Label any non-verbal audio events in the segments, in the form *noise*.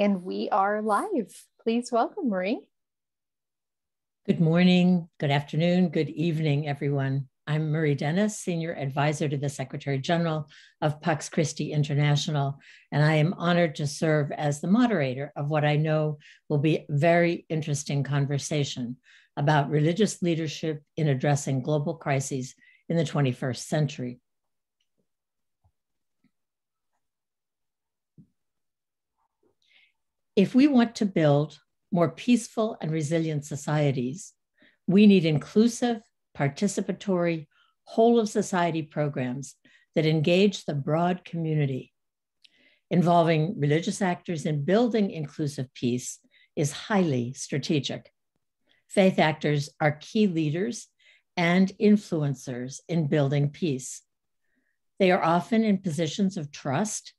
And we are live. Please welcome Marie. Good morning, good afternoon, good evening, everyone. I'm Marie Dennis, Senior Advisor to the Secretary General of Pax Christi International, and I am honored to serve as the moderator of what I know will be a very interesting conversation about religious leadership in addressing global crises in the 21st century. If we want to build more peaceful and resilient societies, we need inclusive, participatory, whole of society programs that engage the broad community. Involving religious actors in building inclusive peace is highly strategic. Faith actors are key leaders and influencers in building peace. They are often in positions of trust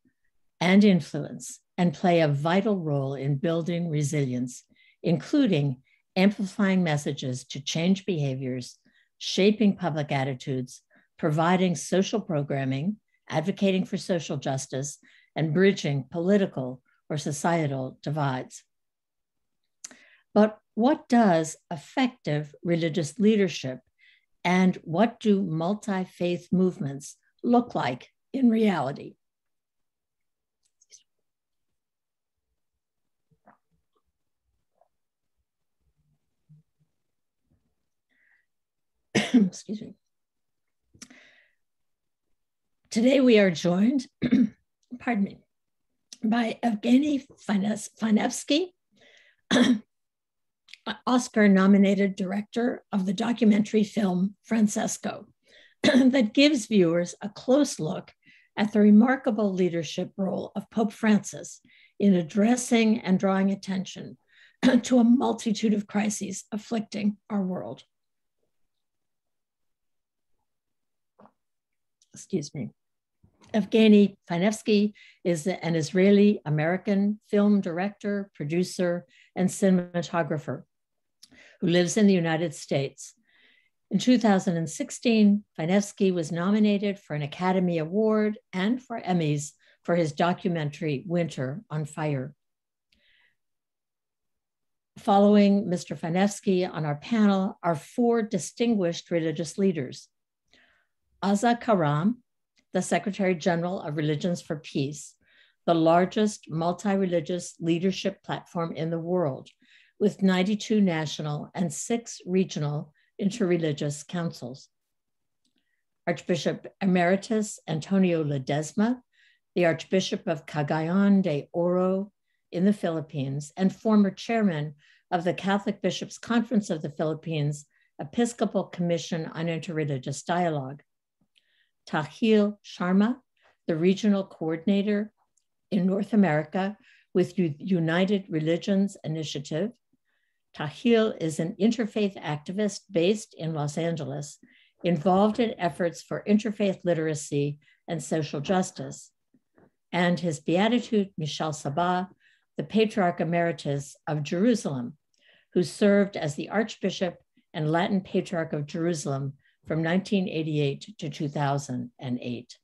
and influence and play a vital role in building resilience, including amplifying messages to change behaviors, shaping public attitudes, providing social programming, advocating for social justice, and bridging political or societal divides. But what does effective religious leadership and what do multi faith movements look like in reality? *coughs* excuse me. Today we are joined, *coughs* pardon me, by Evgeny Afineevsky, *coughs* Oscar nominated director of the documentary film Francesco, that gives viewers a close look at the remarkable leadership role of Pope Francis in addressing and drawing attention to a multitude of crises afflicting our world. Excuse me. Evgeny Afineevsky is an Israeli American film director, producer, and cinematographer who lives in the United States. In 2016, Afineevsky was nominated for an Academy Award and for Emmys for his documentary Winter on Fire. Following Mr. Afineevsky on our panel are four distinguished religious leaders Azza Karam, the Secretary General of Religions for Peace, the largest multi religious leadership platform in the world, with 92 national and six regional interreligious councils. Archbishop Emeritus Antonio Ledesma, the Archbishop of Cagayan de Oro in the Philippines, and former chairman of the Catholic Bishops' Conference of the Philippines Episcopal Commission on Interreligious Dialogue. Tahil Sharma, the regional coordinator in North America with United Religions Initiative. Tahil is an interfaith activist based in Los Angeles, involved in efforts for interfaith literacy and social justice. And his Beatitude, Michel Sabbah, the Patriarch Emeritus of Jerusalem, who served as the Archbishop and Latin Patriarch of Jerusalem from 1988 to 2008.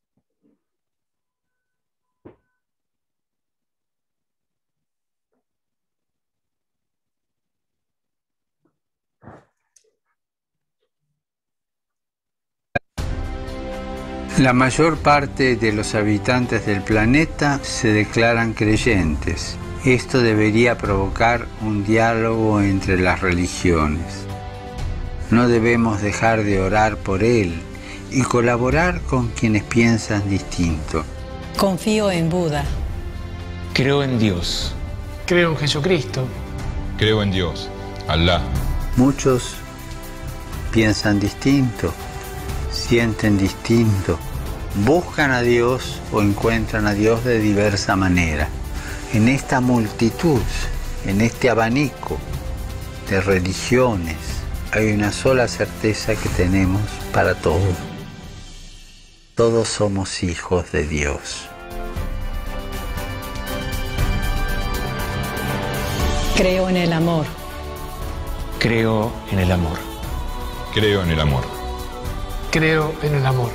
La mayor parte de los habitantes del planeta se declaran creyentes. Esto debería provocar un diálogo entre las religiones. No debemos dejar de orar por Él y colaborar con quienes piensan distinto. Confío en Buda. Creo en Dios. Creo en Jesucristo. Creo en Dios, Alá. Muchos piensan distinto, sienten distinto, buscan a Dios o encuentran a Dios de diversa manera. En esta multitud, en este abanico de religiones, hay una sola certeza que tenemos para todos. Todos somos hijos de Dios. Creo en el amor. Creo en el amor. Creo en el amor. Creo en el amor.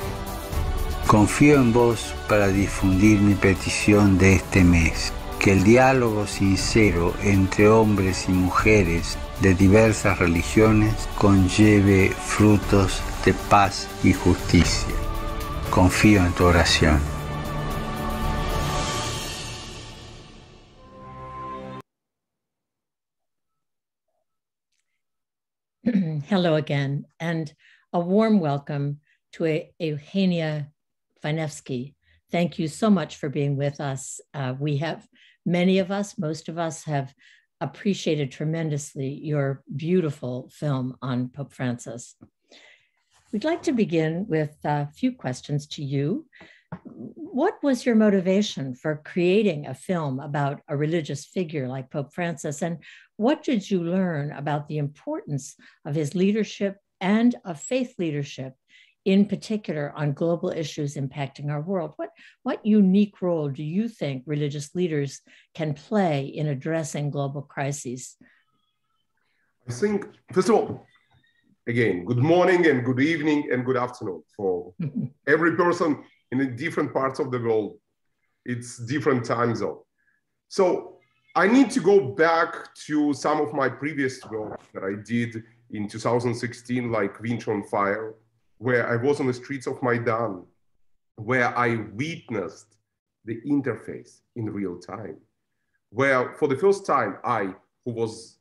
Confío en vos para difundir mi petición de este mes. que el diálogo sincero entre hombres y mujeres de diversas religiones conlleve frutos de paz y justicia. Confío en tu oración. *clears throat* Hello again, and a warm welcome to Evgeny Afineevsky. Thank you so much for being with us. Uh, we have, many of us, most of us have appreciated tremendously your beautiful film on Pope Francis. We'd like to begin with a few questions to you. What was your motivation for creating a film about a religious figure like Pope Francis? And what did you learn about the importance of his leadership and of faith leadership, in particular on global issues impacting our world? What, what unique role do you think religious leaders can play in addressing global crises? I think, first of all, again, good morning and good evening and good afternoon for *laughs* every person in different parts of the world. It's different time zone. So I need to go back to some of my previous work that I did in 2016, like Winter on Fire, where I was on the streets of Maidan, where I witnessed the interfaith in real time, where for the first time, I, who was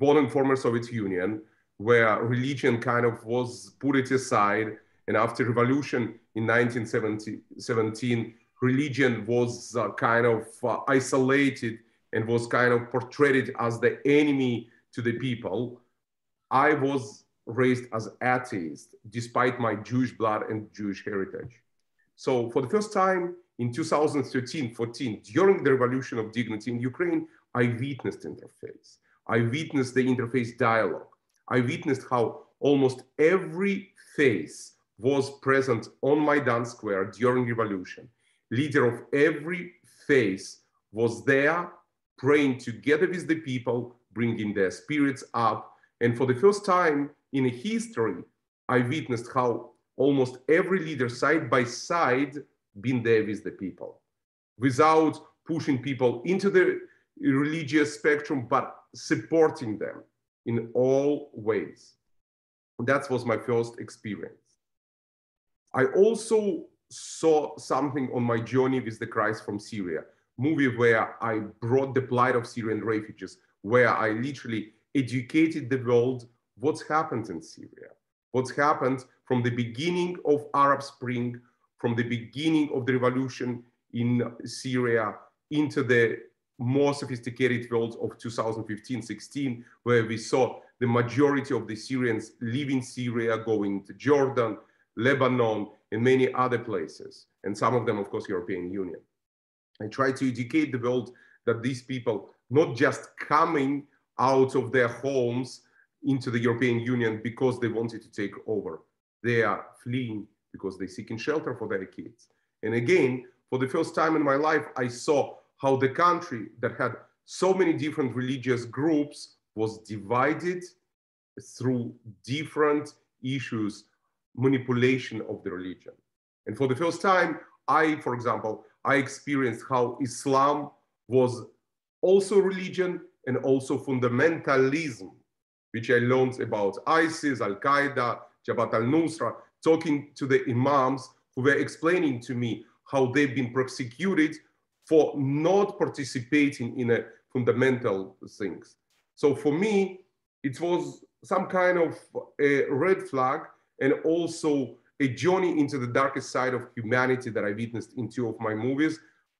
born in former Soviet Union, where religion kind of was put it aside. And after revolution in 1917, religion was uh, kind of uh, isolated and was kind of portrayed as the enemy to the people. I was raised as atheist despite my Jewish blood and Jewish heritage. So for the first time in 2013, 14, during the revolution of dignity in Ukraine, I witnessed interfaith. I witnessed the interfaith dialogue. I witnessed how almost every face was present on Maidan Square during revolution. Leader of every face was there praying together with the people, bringing their spirits up. And for the first time in history, I witnessed how almost every leader side by side been there with the people without pushing people into the religious spectrum, but supporting them in all ways. That was my first experience. I also saw something on my journey with the Cries from Syria, movie where I brought the plight of Syrian refugees, where I literally educated the world what's happened in Syria, what's happened from the beginning of Arab Spring, from the beginning of the revolution in Syria into the more sophisticated world of 2015-16, where we saw the majority of the Syrians leaving Syria, going to Jordan, Lebanon, and many other places, and some of them, of course, European Union. I try to educate the world that these people not just coming out of their homes into the European Union because they wanted to take over. They are fleeing because they're seeking shelter for their kids. And again, for the first time in my life, I saw how the country that had so many different religious groups was divided through different issues, manipulation of the religion. And for the first time, I, for example, I experienced how Islam was also religion and also fundamentalism, which I learned about ISIS, Al Qaeda, Jabhat al Nusra, talking to the imams who were explaining to me how they've been persecuted for not participating in a fundamental things. So for me, it was some kind of a red flag and also a journey into the darkest side of humanity that I witnessed in two of my movies,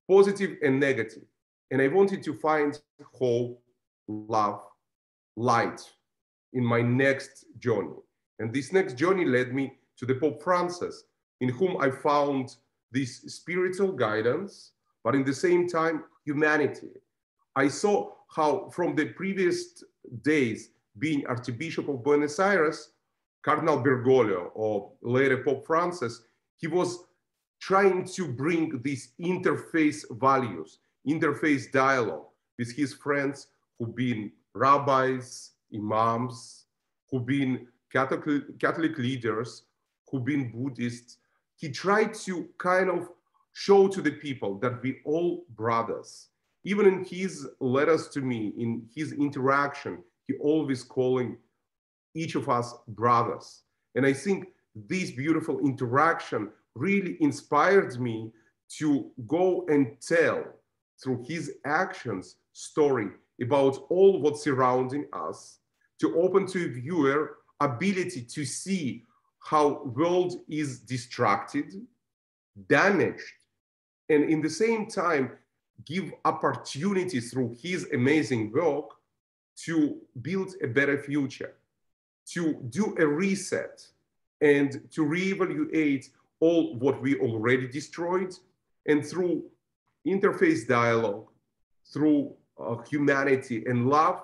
positive and negative. And I wanted to find hope, love, light in my next journey. And this next journey led me to the Pope Francis, in whom I found this spiritual guidance, but in the same time, humanity. I saw how from the previous days, being Archbishop of Buenos Aires, Cardinal Bergoglio, or later Pope Francis, he was trying to bring these interfaith values, interfaith dialogue with his friends who've been rabbis, imams, who've been Catholic, Catholic leaders, who've been Buddhists. He tried to kind of show to the people that we all brothers Even in his letters to me, in his interaction, he always calling each of us brothers. And I think this beautiful interaction really inspired me to go and tell through his actions story about all what's surrounding us, to open to a viewer ability to see how world is distracted, damaged, and in the same time give opportunity through his amazing work to build a better future, to do a reset, and to reevaluate all what we already destroyed, and through interfaith dialogue, through uh, humanity and love,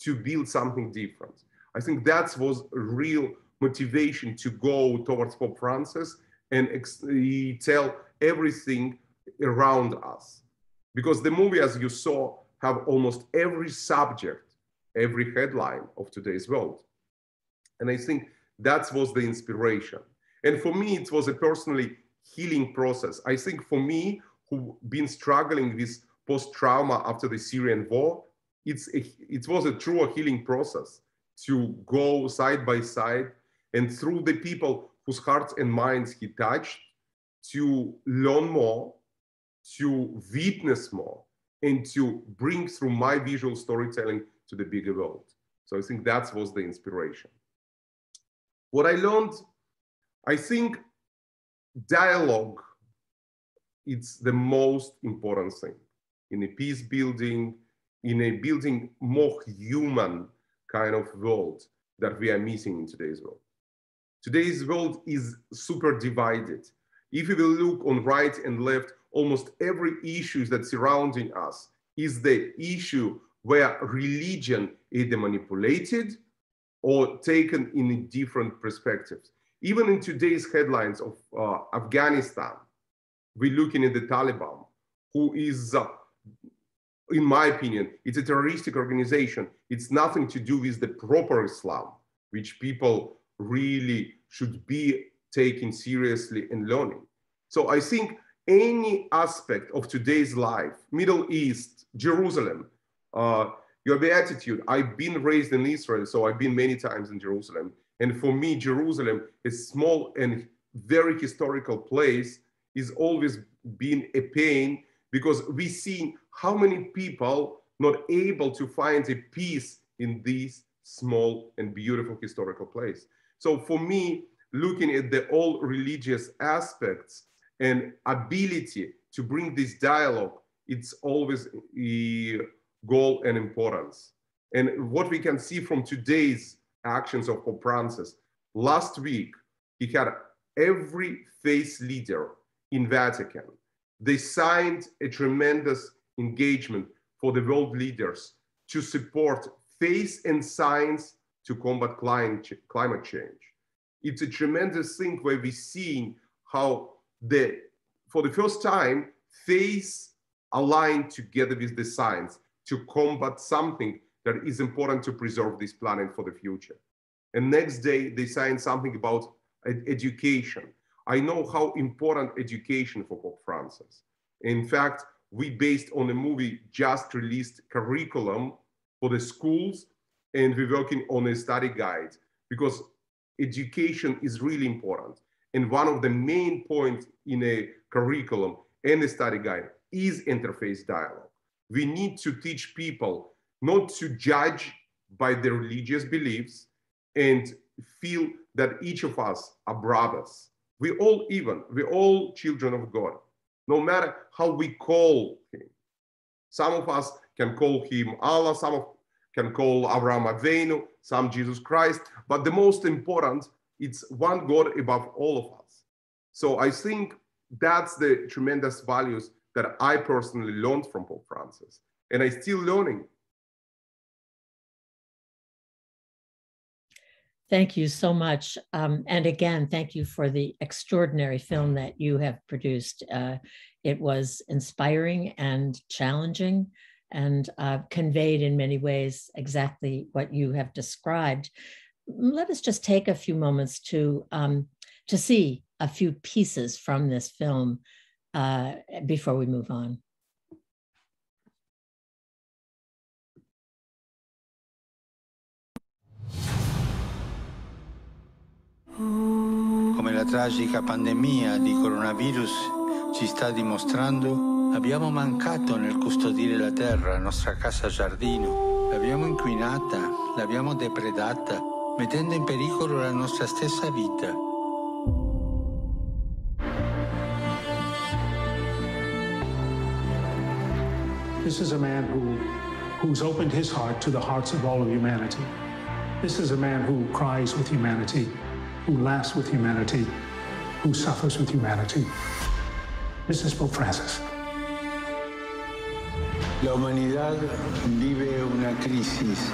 to build something different. I think that was real motivation to go towards Pope Francis and tell everything around us. Because the movie, as you saw, have almost every subject, every headline of today's world. And I think that was the inspiration. And for me, it was a personally healing process. I think for me, who been struggling with post-trauma after the Syrian war, it's a, it was a true healing process to go side by side and through the people whose hearts and minds he touched to learn more, to witness more, and to bring through my visual storytelling to the bigger world. So I think that was the inspiration. What I learned, I think dialogue, it's the most important thing in a peace building, in a building more human kind of world that we are missing in today's world. Today's world is super divided. If you will look on right and left, almost every issue that surrounding us is the issue where religion is manipulated or taken in different perspectives. Even in today's headlines of uh, Afghanistan, we're looking at the Taliban, who is, uh, in my opinion, it's a terroristic organization. It's nothing to do with the proper Islam, which people really should be taking seriously and learning. So I think any aspect of today's life, Middle East, Jerusalem, uh, your beatitude, I've been raised in Israel, so I've been many times in Jerusalem. And for me, Jerusalem is small and very historical place is always been a pain because we see how many people not able to find a peace in this small and beautiful historical place. So for me, looking at the all religious aspects and ability to bring this dialogue, it's always a goal and importance. And what we can see from today's actions of Pope Francis, last week, he had every faith leader in Vatican. They signed a tremendous engagement for the world leaders to support faith and science to combat climate change. It's a tremendous thing where we're seeing how the, for the first time, faith aligned together with the science to combat something that is important to preserve this planet for the future. And next day, they signed something about education. I know how important education for Pope Francis. In fact, we based on a movie just released curriculum for the schools and we're working on a study guide because education is really important. And one of the main points in a curriculum and a study guide is interfaith dialogue. We need to teach people not to judge by their religious beliefs and feel that each of us are brothers. We all even, we're all children of God, no matter how we call him. Some of us can call him Allah, some of can call Abraham Avinu, some Jesus Christ, but the most important, it's one God above all of us. So I think that's the tremendous values that I personally learned from Pope Francis, and I still learning. Thank you so much. Um, and again, thank you for the extraordinary film that you have produced. Uh, it was inspiring and challenging and uh, conveyed in many ways exactly what you have described. Let us just take a few moments to um, to see a few pieces from this film uh, before we move on. Come la tragica pandemia di coronavirus ci sta dimostrando, abbiamo mancato nel custodire la terra, la nostra casa giardino. L'abbiamo inquinata, l'abbiamo depredata, mettendo in pericolo la nostra stessa vita. This is a man who, who's opened his heart to the hearts of all of humanity. This is a man who cries with humanity, who laughs with humanity, who suffers with humanity. This is Pope Francis. La humanidad vive una crisis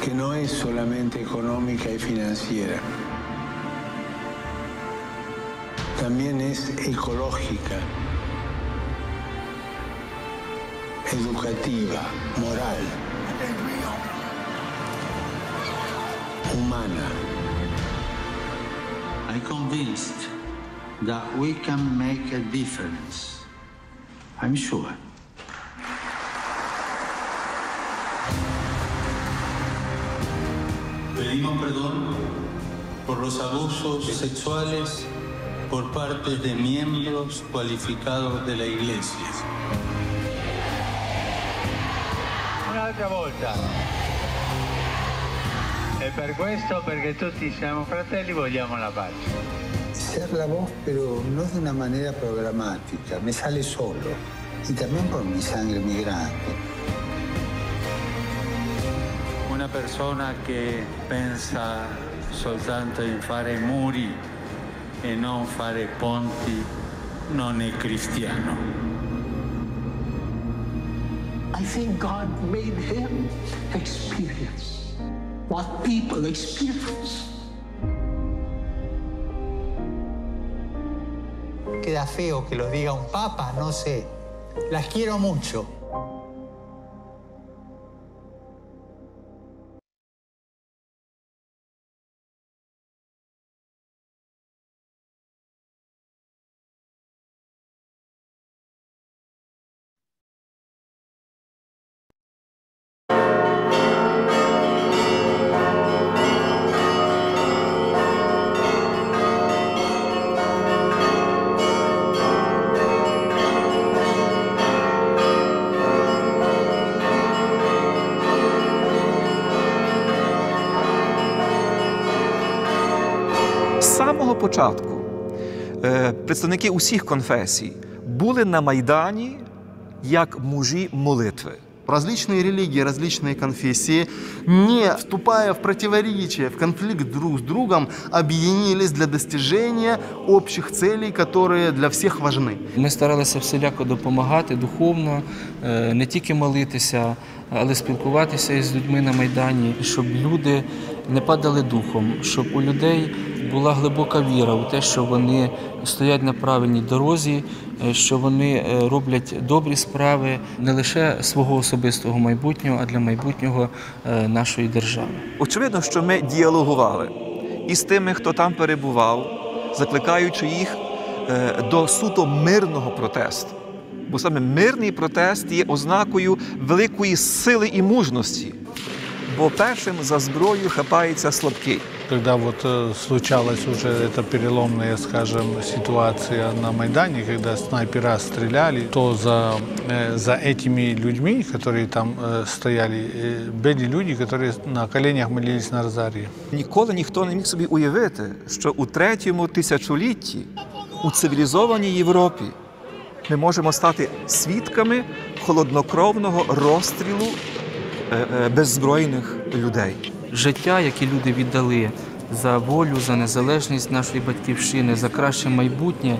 que no es solamente económica y financiera, también es ecológica, educativa, moral, humana. I'm convinced that we can make a difference. I'm sure. Pedimos perdón por los abusos sexuales por parte de miembros cualificados de la Iglesia. Un'altra volta. E per questo, perché tutti siamo fratelli, vogliamo la pace. Ser la voz, pero no de una manera programática, me sale solo. Y también por mi sangre migrante. Una persona che pensa soltanto in fare muri e non fare ponti non è cristiano. I think God made him experience what people experience. Queda feo que lo diga un papa, no sé. Las quiero mucho. Представники усіх конфесій були на Майдані як мужі молитви Различные религии, различные конфессии, не вступая в противоречие, в конфликт друг с другом, объединились для достижения общих целей, которые для всех важны. Ми старалися всіляко допомагати духовно, е, не тільки молитися, але спілкуватися із людьми на Майдані, щоб люди не падали духом, щоб у людей була глибока віра у те, що вони стоять на правильній дорозі, е, що вони е, роблять добрі справи не лише свого особистого майбутнього, а для майбутнього е, нашої держави. Очевидно, що ми діалогували із тими, хто там перебував, закликаючи їх е, до суто мирного протесту. Бо саме мирний протест є ознакою великої сили і мужності Бо першим за зброю хапається слабкий. Когда вот э, случалась уже эта переломная, скажем, ситуация на Майдане, когда снайпера стреляли, то за, э, за этими людьми, которые там э, стояли, э, были люди, которые на коленях молились на розарії. Ніколи ніхто не міг собі уявити, що у третьому тисячолітті у цивілізованій Європі ми можемо стати свідками холоднокровного розстрілу е, е, беззбройних людей. життя, яке люди віддали за волю, за незалежність нашої батьківщини, за краще майбутнє,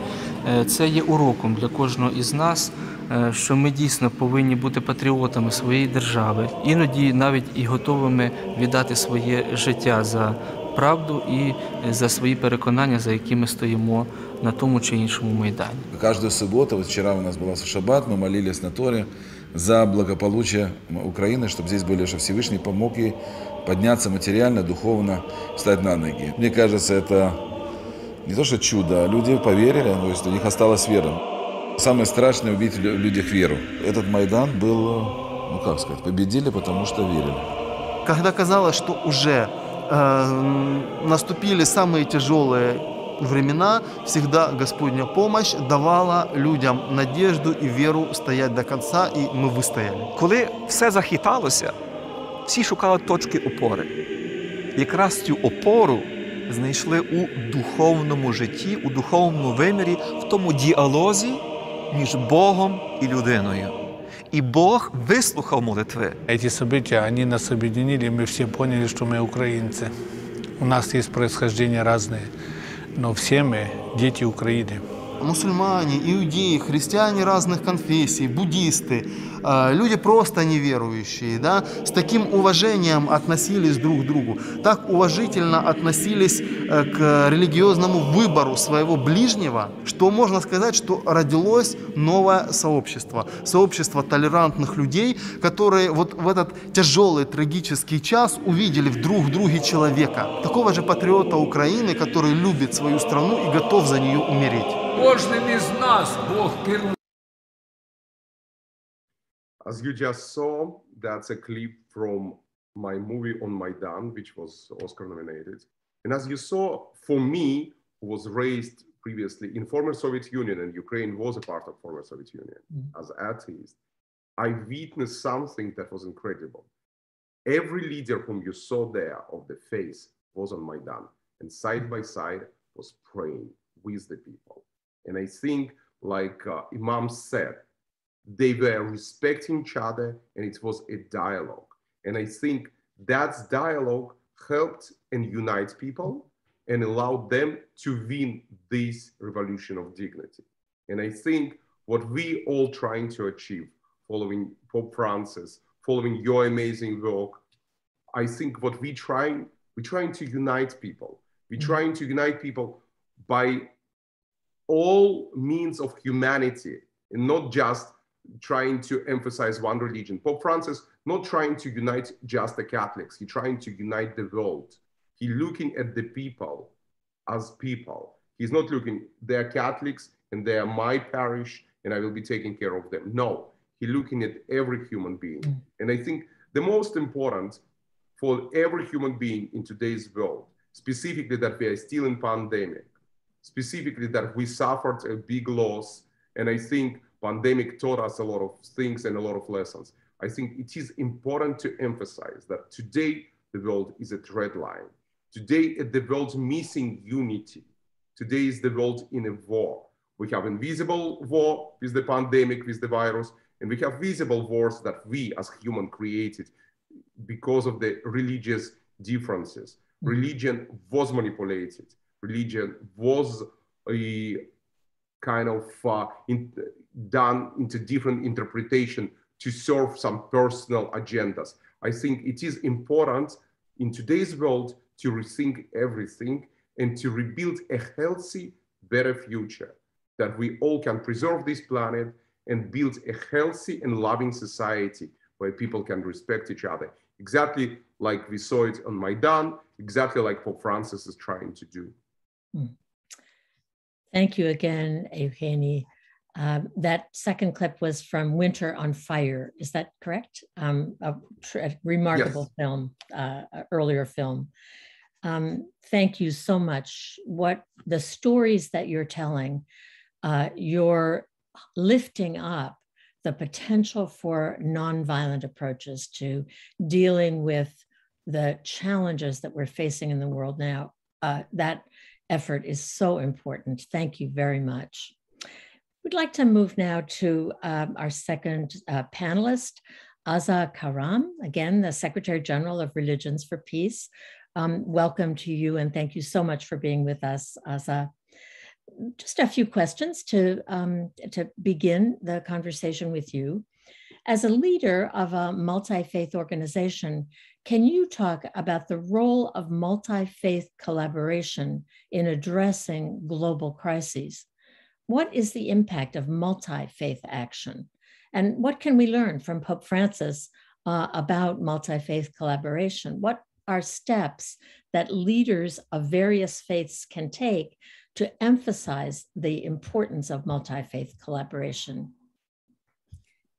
е, це є уроком для кожного із нас, е, що ми дійсно повинні бути патріотами своєї держави, іноді навіть і готовими віддати своє життя за правду і за свої переконання, за якими стоїмо на тому чи іншому майдані. Каждую субботу, вот вчера у нас была шаббат, мы молились на Торе за благополучие Украины, чтобы здесь были, что Всевышний помог ей подняться материально, духовно, встать на ноги. Мне кажется, это не то что чудо, а люди поверили, то есть у них осталась вера. Самое страшное убить в лю- людях веру. Этот Майдан был, ну как сказать, победили, потому что верили. Когда казалось, что уже э, наступили самые тяжелые времена, всегда Господня помощь давала людям надежду и веру стоять до конца, и мы выстояли. Коли все захиталося, всі шукали точки опори. Якраз цю опору знайшли у духовному житті, у духовному вимірі, в тому діалозі між Богом і людиною. И Бог выслушал молитвы. Эти события, они нас объединили, и мы все поняли, что мы украинцы. У нас есть происхождение разное, но все мы дети Украины. Мусульмане, иудеи, христиане разных конфессий, буддисты, э, люди просто неверующие, да, с таким уважением относились друг к другу, так уважительно относились э, к религиозному выбору своего ближнего, что можно сказать, что родилось новое сообщество, сообщество толерантных людей, которые вот в этот тяжелый трагический час увидели в друг друге человека, такого же патриота Украины, который любит свою страну и готов за нее умереть. Кожним із нас Бог первый. As you just saw, that's a clip from my movie on Maidan, which was Oscar nominated. And as you saw, for me, who was raised previously in former Soviet Union and Ukraine was a part of former Soviet Union Mm. as atheist, I witnessed something that was incredible. Every leader whom you saw there of the face was on Maidan and side by side was praying with the people. And I think, like uh, Imam said, they were respecting each other and it was a dialogue. And I think that dialogue helped and unite people and allowed them to win this revolution of dignity. And I think what we all trying to achieve following Pope Francis, following your amazing work, I think what we trying, we're trying to unite people. We're trying to unite people by all means of humanity and not just trying to emphasize one religion. Pope Francis not trying to unite just the Catholics, he trying to unite the world. He looking at the people as people. He's not looking, they're Catholics and they are my parish and I will be taking care of them. No, he looking at every human being. Mm. And I think the most important for every human being in today's world, specifically that we are still in pandemic, specifically that we suffered a big loss. And I think pandemic taught us a lot of things and a lot of lessons. I think it is important to emphasize that today the world is a red line. Today uh, the world's missing unity. Today is the world in a war. We have invisible war with the pandemic, with the virus, and we have visible wars that we as human created because of the religious differences. Mm-hmm. Religion was manipulated. Religion was a kind of uh, in, done into different interpretation to serve some personal agendas. I think it is important in today's world to rethink everything and to rebuild a healthy, better future that we all can preserve this planet and build a healthy and loving society where people can respect each other. Exactly like we saw it on Maidan, exactly like Pope Francis is trying to do. Thank you again, Evgeny. Um, that second clip was from Winter on Fire. Is that correct? Um, a, a remarkable Yes. film, uh, earlier film. Um, thank you so much. What the stories that you're telling, uh, you're lifting up the potential for nonviolent approaches to dealing with the challenges that we're facing in the world now. Uh, that effort is so important. Thank you very much. We'd like to move now to um, our second uh, panelist, Azza Karam, again, the Secretary General of Religions for Peace. Um, welcome to you and thank you so much for being with us, Azza. Just a few questions to, um, to begin the conversation with you. As a leader of a multi faith organization, can you talk about the role of multi faith collaboration in addressing global crises? What is the impact of multi faith action? And what can we learn from Pope Francis uh, about multi faith collaboration? What are steps that leaders of various faiths can take to emphasize the importance of multi faith collaboration?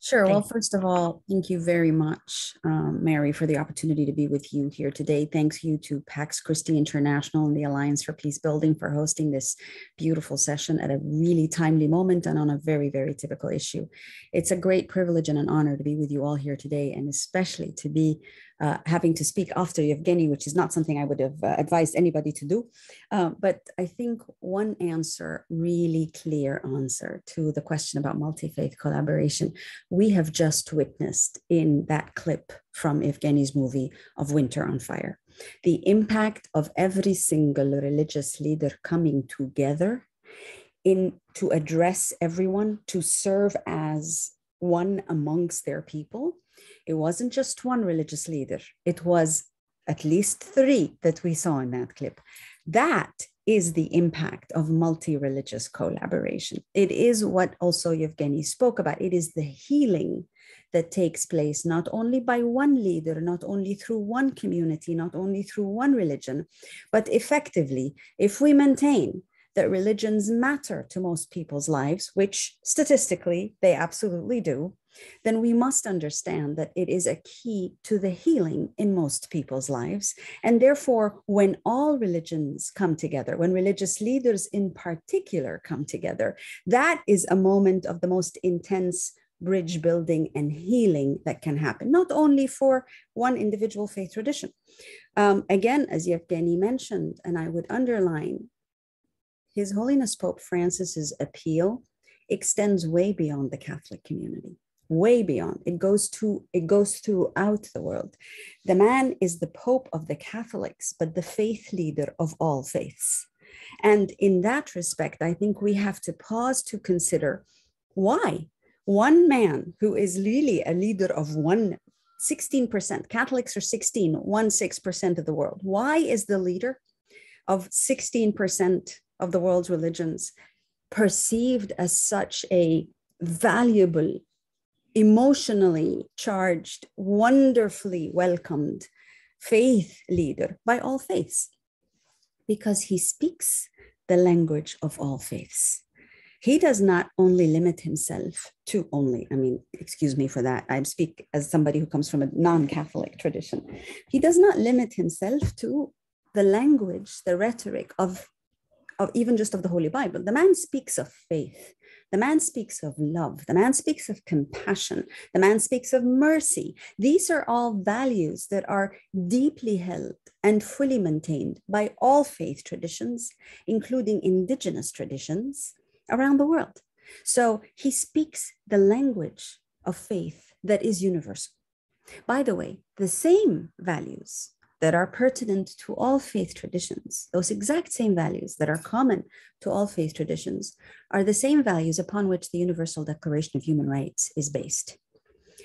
Sure. Thank well, first of all, thank you very much, um, Mary, for the opportunity to be with you here today. Thanks you to Pax Christi International and the Alliance for Peace Building for hosting this beautiful session at a really timely moment and on a very, very typical issue. It's a great privilege and an honor to be with you all here today, and especially to be uh, having to speak after Yevgeny, which is not something I would have uh, advised anybody to do. Uh, but I think one answer, really clear answer to the question about multi faith collaboration, we have just witnessed in that clip from Evgeny's movie of Winter on Fire. The impact of every single religious leader coming together in to address everyone, to serve as one amongst their people it wasn't just one religious leader, it was at least three that we saw in that clip. That is the impact of multi religious collaboration. It is what also Yevgeny spoke about. It is the healing that takes place not only by one leader, not only through one community, not only through one religion, but effectively, if we maintain that religions matter to most people's lives, which statistically they absolutely do, then we must understand that it is a key to the healing in most people's lives. And therefore, when all religions come together, when religious leaders in particular come together, that is a moment of the most intense bridge building and healing that can happen, not only for one individual faith tradition. Um, again, as Yevgeny mentioned, and I would underline, His Holiness Pope Francis's appeal extends way beyond the Catholic community way beyond. It goes to it goes throughout the world. The man is the pope of the catholics but the faith leader of all faiths. And in that respect i think we have to pause to consider why one man who is really a leader of one 16% catholics are 16 1 6% of the world. Why is the leader of 16% of the world's religions perceived as such a valuable emotionally charged, wonderfully welcomed faith leader by all faiths because he speaks the language of all faiths. He does not only limit himself to only, I mean, excuse me for that. I speak as somebody who comes from a non Catholic tradition. He does not limit himself to the language, the rhetoric of, of even just of the Holy Bible. The man speaks of faith. The man speaks of love. The man speaks of compassion. The man speaks of mercy. These are all values that are deeply held and fully maintained by all faith traditions, including indigenous traditions around the world. So he speaks the language of faith that is universal. By the way, the same values that are pertinent to all faith traditions, those exact same values that are common to all faith traditions, are the same values upon which the Universal Declaration of Human Rights is based.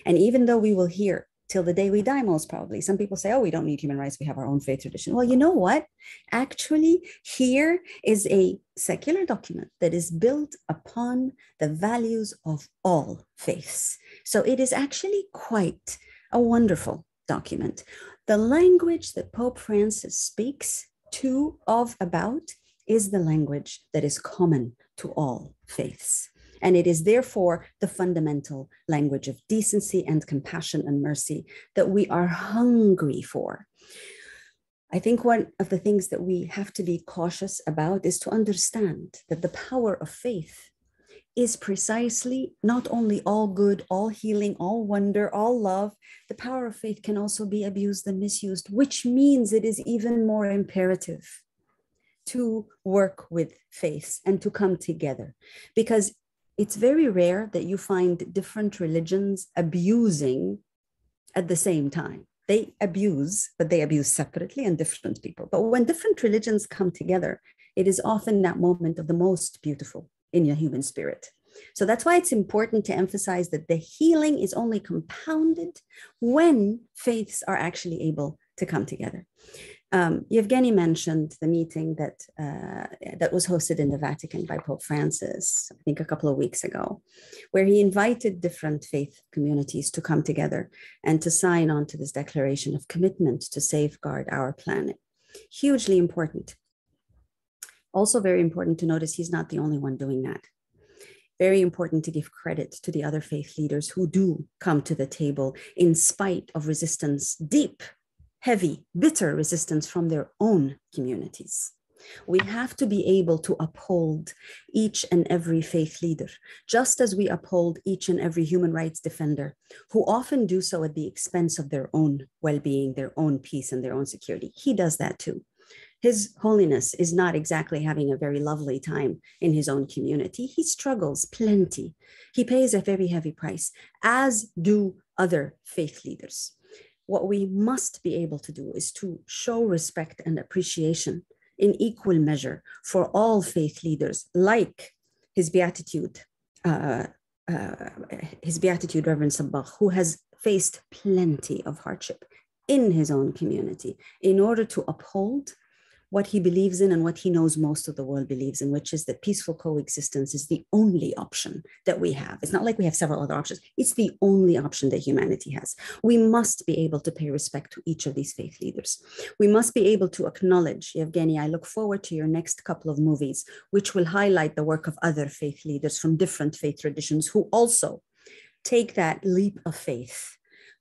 And even though we will hear till the day we die, most probably, some people say, oh, we don't need human rights, we have our own faith tradition. Well, you know what? Actually, here is a secular document that is built upon the values of all faiths. So it is actually quite a wonderful document the language that Pope Francis speaks to, of, about, is the language that is common to all faiths. And it is therefore the fundamental language of decency and compassion and mercy that we are hungry for. I think one of the things that we have to be cautious about is to understand that the power of faith is precisely not only all good, all healing, all wonder, all love, the power of faith can also be abused and misused, which means it is even more imperative to work with faith and to come together because it's very rare that you find different religions abusing at the same time. They abuse, but they abuse separately and different people. But when different religions come together, it is often that moment of the most beautiful in your human spirit. So that's why it's important to emphasize that the healing is only compounded when faiths are actually able to come together. Um, Yevgeny mentioned the meeting that uh, that was hosted in the Vatican by Pope Francis, I think a couple of weeks ago, where he invited different faith communities to come together and to sign on to this declaration of commitment to safeguard our planet. Hugely important. Also, very important to notice he's not the only one doing that. Very important to give credit to the other faith leaders who do come to the table in spite of resistance, deep, heavy, bitter resistance from their own communities. We have to be able to uphold each and every faith leader, just as we uphold each and every human rights defender, who often do so at the expense of their own well being, their own peace, and their own security. He does that too. His Holiness is not exactly having a very lovely time in his own community. He struggles plenty. He pays a very heavy price, as do other faith leaders. What we must be able to do is to show respect and appreciation in equal measure for all faith leaders, like His Beatitude, uh, uh, His Beatitude, Reverend Sabbah, who has faced plenty of hardship in his own community in order to uphold what he believes in and what he knows most of the world believes in, which is that peaceful coexistence is the only option that we have. It's not like we have several other options, it's the only option that humanity has. We must be able to pay respect to each of these faith leaders. We must be able to acknowledge, Evgeny, I look forward to your next couple of movies, which will highlight the work of other faith leaders from different faith traditions who also take that leap of faith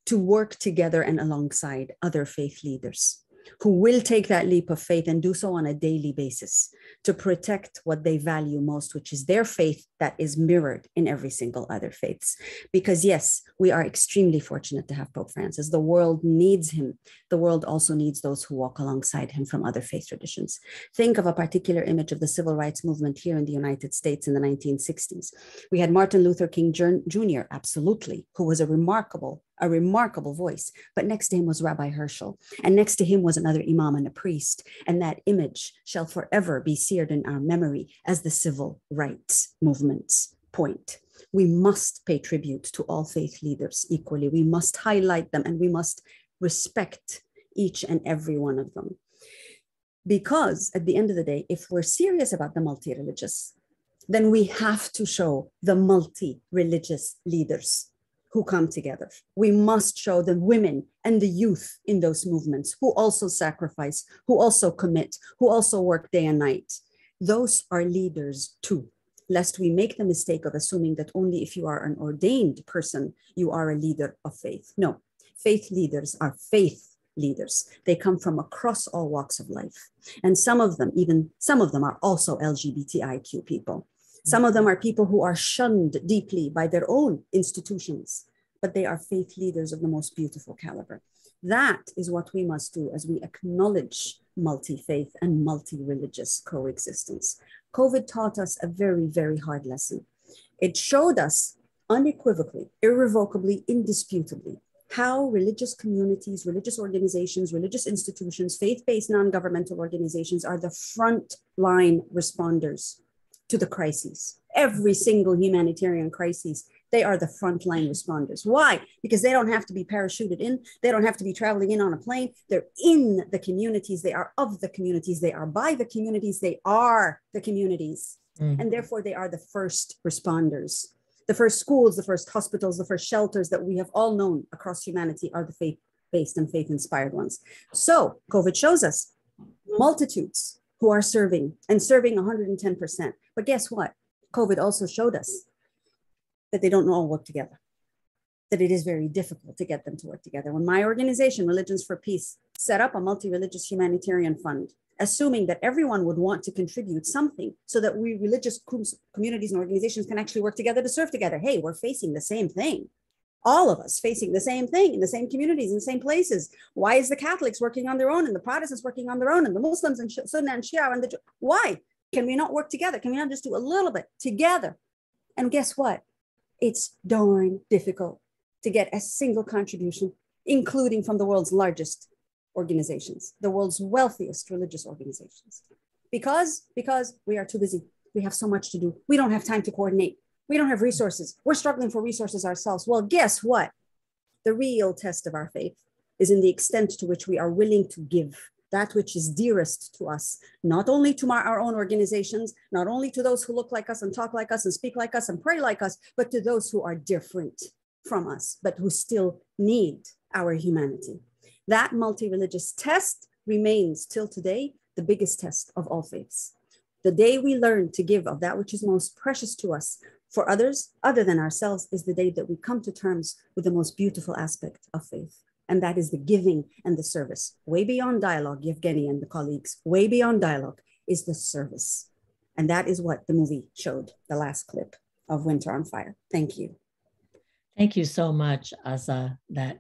to work together and alongside other faith leaders who will take that leap of faith and do so on a daily basis to protect what they value most, which is their faith that is mirrored in every single other faiths. Because, yes, we are extremely fortunate to have Pope Francis. The world needs him. The world also needs those who walk alongside him from other faith traditions. Think of a particular image of the civil rights movement here in the United States in the 1960s. We had Martin Luther King Jr., absolutely, who was a remarkable a remarkable voice. But next to him was Rabbi Heschel, and next to him was another imam and a priest. And that image shall forever be seared in our memory as the civil rights movement's point. We must pay tribute to all faith leaders equally. We must highlight them and we must respect each and every one of them. Because at the end of the day, if we're serious about the multi religious, then we have to show the multi religious leaders who come together. We must show the women and the youth in those movements who also sacrifice, who also commit, who also work day and night. Those are leaders too, lest we make the mistake of assuming that only if you are an ordained person, you are a leader of faith. No, faith leaders are faith leaders. They come from across all walks of life. And some of them, even some of them, are also LGBTIQ people. Some of them are people who are shunned deeply by their own institutions, but they are faith leaders of the most beautiful caliber. That is what we must do as we acknowledge multi faith and multi religious coexistence. COVID taught us a very, very hard lesson. It showed us unequivocally, irrevocably, indisputably how religious communities, religious organizations, religious institutions, faith based non governmental organizations are the front line responders to the crises. Every single humanitarian crisis, they are the frontline responders. Why? Because they don't have to be parachuted in, they don't have to be traveling in on a plane. They're in the communities, they are of the communities, they are by the communities, they are the communities. Mm. And therefore, they are the first responders. The first schools, the first hospitals, the first shelters that we have all known across humanity are the faith based and faith inspired ones. So, COVID shows us multitudes who are serving and serving 110%. But guess what? COVID also showed us that they don't all work together, that it is very difficult to get them to work together. When my organization, Religions for Peace, set up a multi religious humanitarian fund, assuming that everyone would want to contribute something so that we religious communities and organizations can actually work together to serve together. Hey, we're facing the same thing all of us facing the same thing in the same communities in the same places. Why is the catholics working on their own and the protestants working on their own and the muslims and sunni and shia and the why? Can we not work together? Can we not just do a little bit together? And guess what? It's darn difficult to get a single contribution including from the world's largest organizations the world's wealthiest religious organizations. Because because we are too busy. We have so much to do. We don't have time to coordinate we don't have resources. We're struggling for resources ourselves. Well, guess what? The real test of our faith is in the extent to which we are willing to give that which is dearest to us, not only to our own organizations, not only to those who look like us and talk like us and speak like us and pray like us, but to those who are different from us, but who still need our humanity. That multi religious test remains till today the biggest test of all faiths. The day we learn to give of that which is most precious to us For others, other than ourselves, is the day that we come to terms with the most beautiful aspect of faith, and that is the giving and the service. Way beyond dialogue, Evgeny and the colleagues, way beyond dialogue is the service. And that is what the movie showed, the last clip of Winter on Fire. Thank you. Thank you so much, Azza. That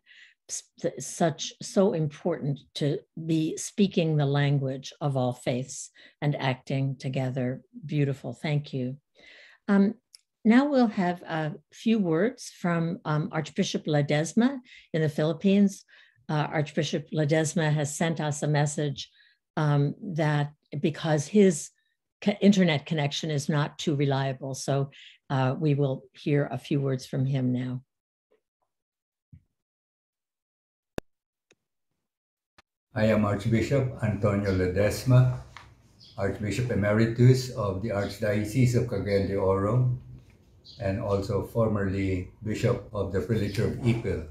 such so important to be speaking the language of all faiths and acting together. Beautiful. Thank you. Um, now we'll have a few words from um, Archbishop Ledesma in the Philippines. Uh, Archbishop Ledesma has sent us a message um, that because his internet connection is not too reliable, so uh, we will hear a few words from him now. I am Archbishop Antonio Ledesma, Archbishop Emeritus of the Archdiocese of Cagayan de Oro, and also formerly Bishop of the Prelature of Ipil,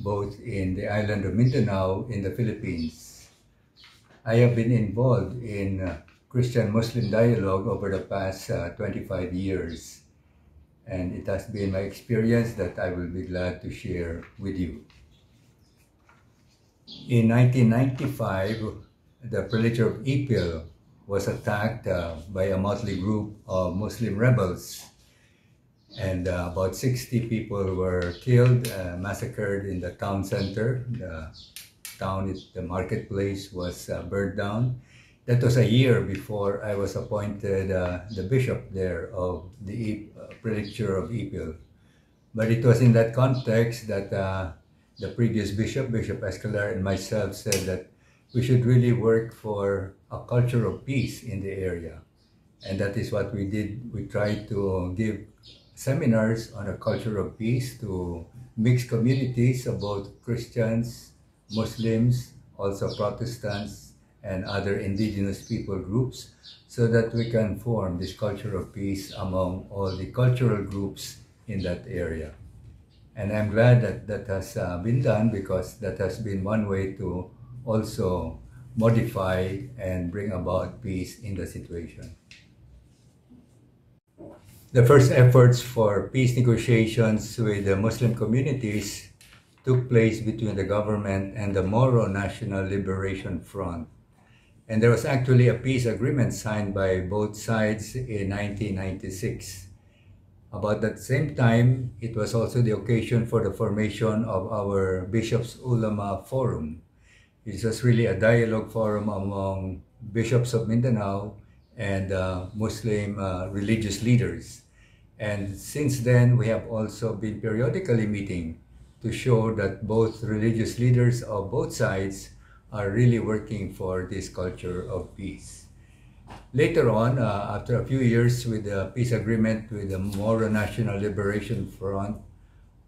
both in the island of Mindanao in the Philippines. I have been involved in uh, Christian-Muslim dialogue over the past uh, 25 years, and it has been my experience that I will be glad to share with you. In 1995, the Prelature of Ipil was attacked uh, by a motley group of Muslim rebels and uh, about 60 people were killed, uh, massacred in the town center. The town, the marketplace was uh, burned down. That was a year before I was appointed uh, the bishop there of the uh, prefecture of Ipil. But it was in that context that uh, the previous bishop, Bishop Escaler, and myself said that we should really work for a culture of peace in the area. And that is what we did. We tried to give seminars on a culture of peace to mixed communities of both Christians, Muslims, also Protestants, and other indigenous people groups so that we can form this culture of peace among all the cultural groups in that area. And I'm glad that that has uh, been done because that has been one way to also modify and bring about peace in the situation. The first efforts for peace negotiations with the Muslim communities took place between the government and the Moro National Liberation Front. And there was actually a peace agreement signed by both sides in 1996. About that same time, it was also the occasion for the formation of our Bishops Ulama Forum. It was really a dialogue forum among bishops of Mindanao and uh, Muslim uh, religious leaders. And since then, we have also been periodically meeting to show that both religious leaders of both sides are really working for this culture of peace. Later on, uh, after a few years with the peace agreement with the Moro National Liberation Front,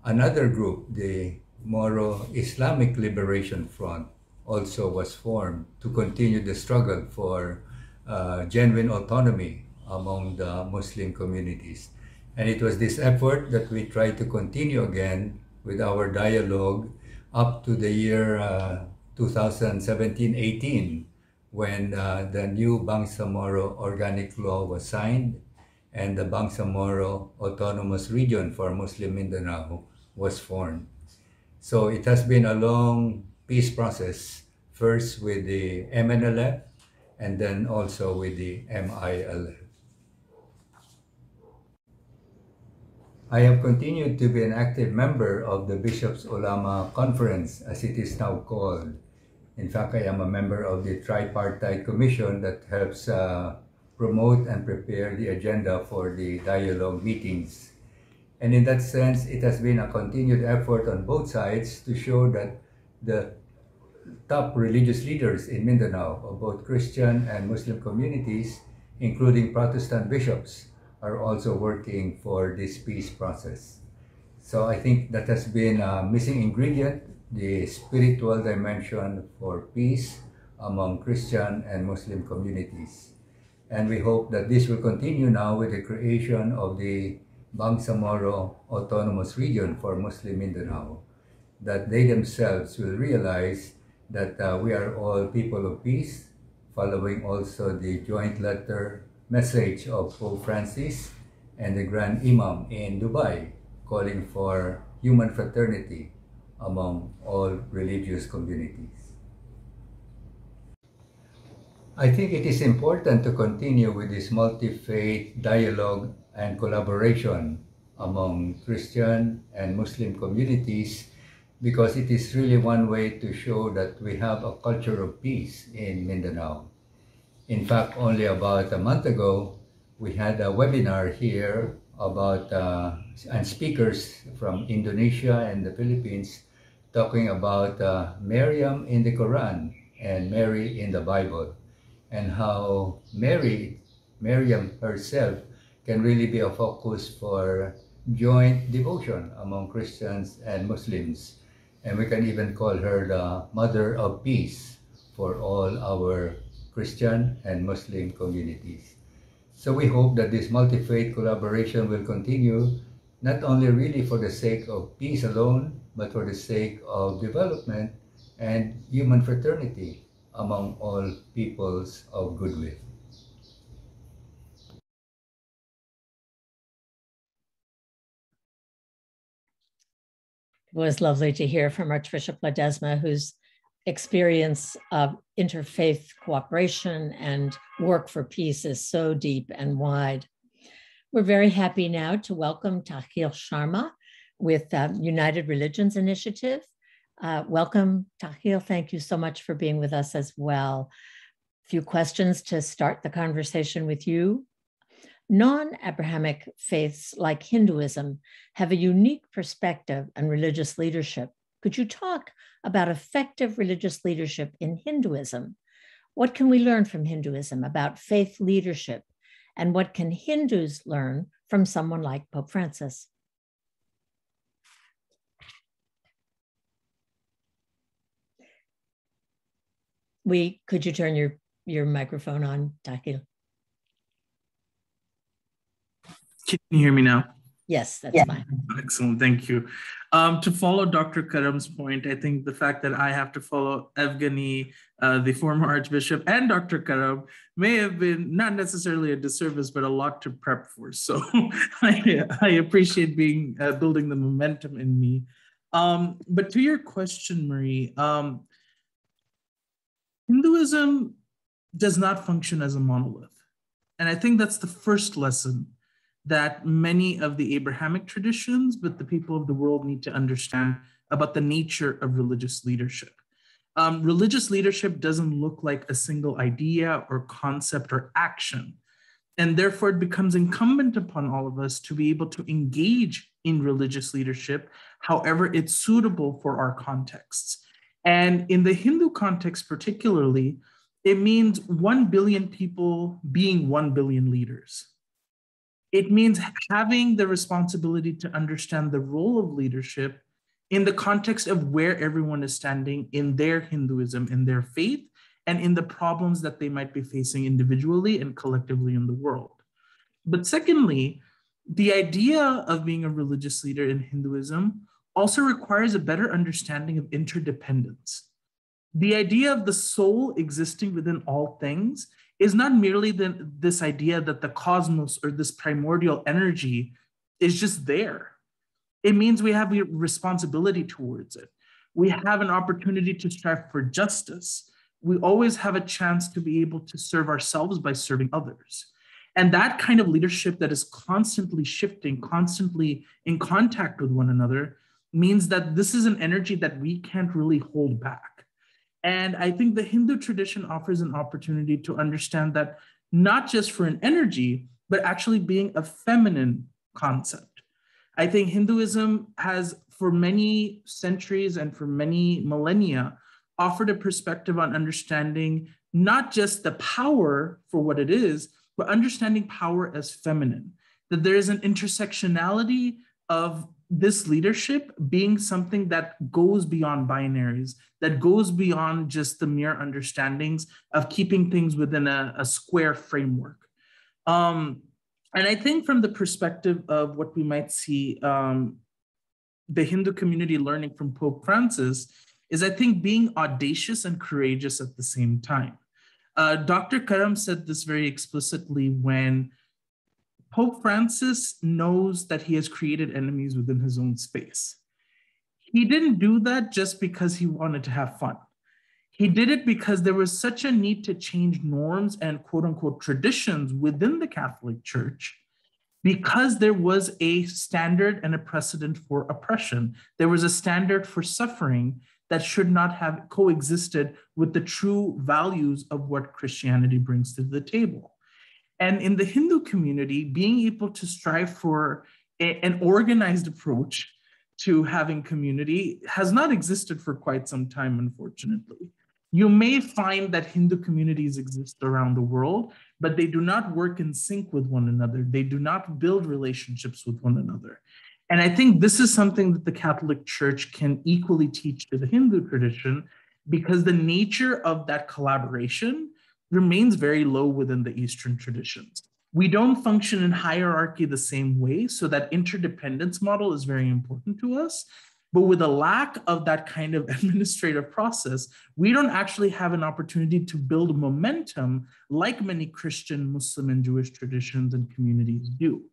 another group, the Moro Islamic Liberation Front, also was formed to continue the struggle for uh, genuine autonomy among the Muslim communities. And it was this effort that we tried to continue again with our dialogue up to the year uh, 2017-18 when uh, the new Bangsamoro organic law was signed and the Bangsamoro Autonomous Region for Muslim Mindanao was formed. So it has been a long peace process, first with the MNLF and then also with the MILF. I have continued to be an active member of the Bishops Ulama Conference, as it is now called. In fact, I am a member of the tripartite commission that helps uh, promote and prepare the agenda for the dialogue meetings. And in that sense, it has been a continued effort on both sides to show that the top religious leaders in Mindanao of both Christian and Muslim communities, including Protestant bishops, are also working for this peace process. So I think that has been a missing ingredient, the spiritual dimension for peace among Christian and Muslim communities. And we hope that this will continue now with the creation of the Bangsamoro Autonomous Region for Muslim Mindanao, that they themselves will realize that uh, we are all people of peace, following also the joint letter message of Pope Francis and the Grand Imam in Dubai, calling for human fraternity among all religious communities. I think it is important to continue with this multi-faith dialogue and collaboration among Christian and Muslim communities because it is really one way to show that we have a culture of peace in Mindanao. In fact, only about a month ago, we had a webinar here about uh, and speakers from Indonesia and the Philippines talking about uh, Miriam in the Quran and Mary in the Bible and how Mary, Miriam herself can really be a focus for joint devotion among Christians and Muslims. And we can even call her the mother of peace for all our Christian and Muslim communities. So we hope that this multi-faith collaboration will continue, not only really for the sake of peace alone, but for the sake of development and human fraternity among all peoples of goodwill. Was lovely to hear from Archbishop Ledesma, whose experience of interfaith cooperation and work for peace is so deep and wide. We're very happy now to welcome Tahir Sharma with uh, United Religions Initiative. Uh, welcome, Tahir. Thank you so much for being with us as well. A few questions to start the conversation with you. Non Abrahamic faiths like Hinduism have a unique perspective on religious leadership. Could you talk about effective religious leadership in Hinduism? What can we learn from Hinduism about faith leadership? And what can Hindus learn from someone like Pope Francis? We could you turn your your microphone on, Tahir? Can you hear me now? Yes, that's yeah. fine. Excellent, thank you. Um, to follow Dr. Karam's point, I think the fact that I have to follow Evgeny, uh, the former Archbishop, and Dr. Karam may have been not necessarily a disservice, but a lot to prep for. So *laughs* I, I, appreciate being uh, building the momentum in me. Um, but to your question, Marie, um, Hinduism does not function as a monolith. And I think that's the first lesson that many of the Abrahamic traditions, but the people of the world need to understand about the nature of religious leadership. Um, religious leadership doesn't look like a single idea or concept or action. And therefore, it becomes incumbent upon all of us to be able to engage in religious leadership, however, it's suitable for our contexts. And in the Hindu context, particularly, it means 1 billion people being 1 billion leaders it means having the responsibility to understand the role of leadership in the context of where everyone is standing in their Hinduism, in their faith, and in the problems that they might be facing individually and collectively in the world. But secondly, the idea of being a religious leader in Hinduism also requires a better understanding of interdependence. The idea of the soul existing within all things is not merely the, this idea that the cosmos or this primordial energy is just there. It means we have a responsibility towards it. We have an opportunity to strive for justice. We always have a chance to be able to serve ourselves by serving others. And that kind of leadership that is constantly shifting, constantly in contact with one another, means that this is an energy that we can't really hold back. And I think the Hindu tradition offers an opportunity to understand that not just for an energy, but actually being a feminine concept. I think Hinduism has, for many centuries and for many millennia, offered a perspective on understanding not just the power for what it is, but understanding power as feminine, that there is an intersectionality of this leadership being something that goes beyond binaries, that goes beyond just the mere understandings of keeping things within a, a square framework. Um, and I think from the perspective of what we might see um, the Hindu community learning from Pope Francis is I think being audacious and courageous at the same time. Uh, Dr. Karam said this very explicitly when Pope Francis knows that he has created enemies within his own space. He didn't do that just because he wanted to have fun. He did it because there was such a need to change norms and quote unquote traditions within the Catholic Church because there was a standard and a precedent for oppression. There was a standard for suffering that should not have coexisted with the true values of what Christianity brings to the table. And in the Hindu community, being able to strive for a, an organized approach to having community has not existed for quite some time, unfortunately. You may find that Hindu communities exist around the world, but they do not work in sync with one another. They do not build relationships with one another. And I think this is something that the Catholic Church can equally teach to the Hindu tradition because the nature of that collaboration remains very low within the Eastern traditions. We don't function in hierarchy the same way, so that interdependence model is very important to us. But with a lack of that kind of *laughs* administrative process, we don't actually have an opportunity to build momentum like many Christian, Muslim, and Jewish traditions and communities do.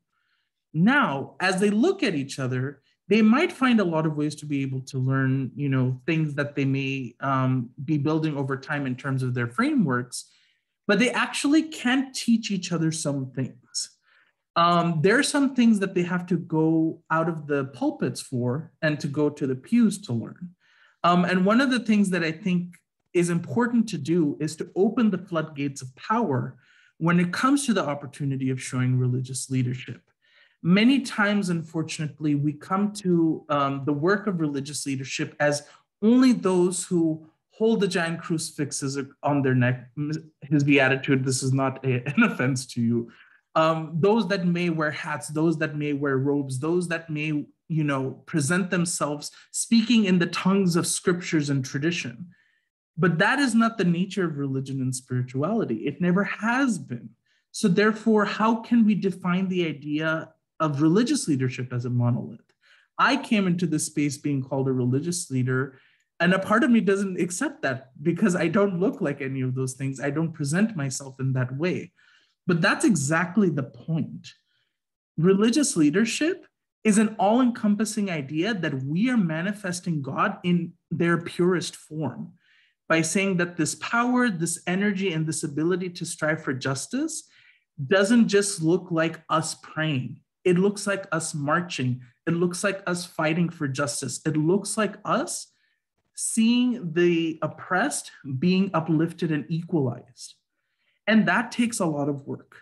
Now, as they look at each other, they might find a lot of ways to be able to learn, you know, things that they may um, be building over time in terms of their frameworks, but they actually can't teach each other some things um, there are some things that they have to go out of the pulpits for and to go to the pews to learn. Um, and one of the things that I think is important to do is to open the floodgates of power when it comes to the opportunity of showing religious leadership. Many times, unfortunately, we come to um, the work of religious leadership as only those who hold the giant crucifixes on their neck. His beatitude, this is not a, *laughs* an offense to you, um, those that may wear hats, those that may wear robes, those that may, you know, present themselves speaking in the tongues of scriptures and tradition. But that is not the nature of religion and spirituality. It never has been. So, therefore, how can we define the idea of religious leadership as a monolith? I came into this space being called a religious leader, and a part of me doesn't accept that because I don't look like any of those things. I don't present myself in that way. But that's exactly the point. Religious leadership is an all encompassing idea that we are manifesting God in their purest form by saying that this power, this energy, and this ability to strive for justice doesn't just look like us praying. It looks like us marching. It looks like us fighting for justice. It looks like us seeing the oppressed being uplifted and equalized. And that takes a lot of work.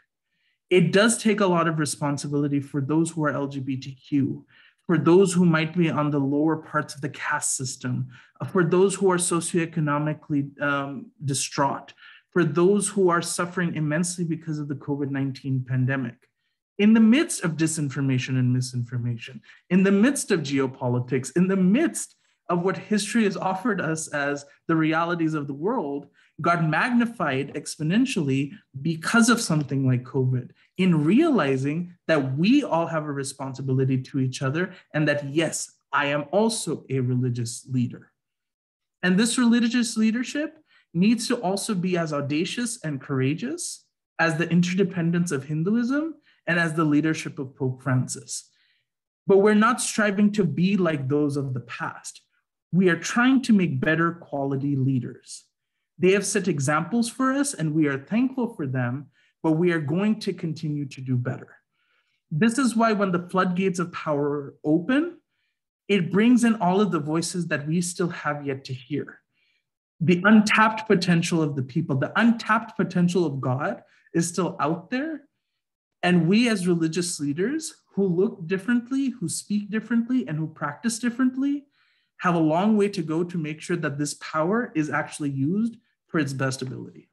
It does take a lot of responsibility for those who are LGBTQ, for those who might be on the lower parts of the caste system, for those who are socioeconomically um, distraught, for those who are suffering immensely because of the COVID 19 pandemic. In the midst of disinformation and misinformation, in the midst of geopolitics, in the midst of what history has offered us as the realities of the world, got magnified exponentially because of something like COVID, in realizing that we all have a responsibility to each other, and that yes, I am also a religious leader. And this religious leadership needs to also be as audacious and courageous as the interdependence of Hinduism and as the leadership of Pope Francis. But we're not striving to be like those of the past. We are trying to make better quality leaders. They have set examples for us, and we are thankful for them, but we are going to continue to do better. This is why when the floodgates of power open, it brings in all of the voices that we still have yet to hear. The untapped potential of the people, the untapped potential of God is still out there. And we, as religious leaders who look differently, who speak differently, and who practice differently, have a long way to go to make sure that this power is actually used for its best ability.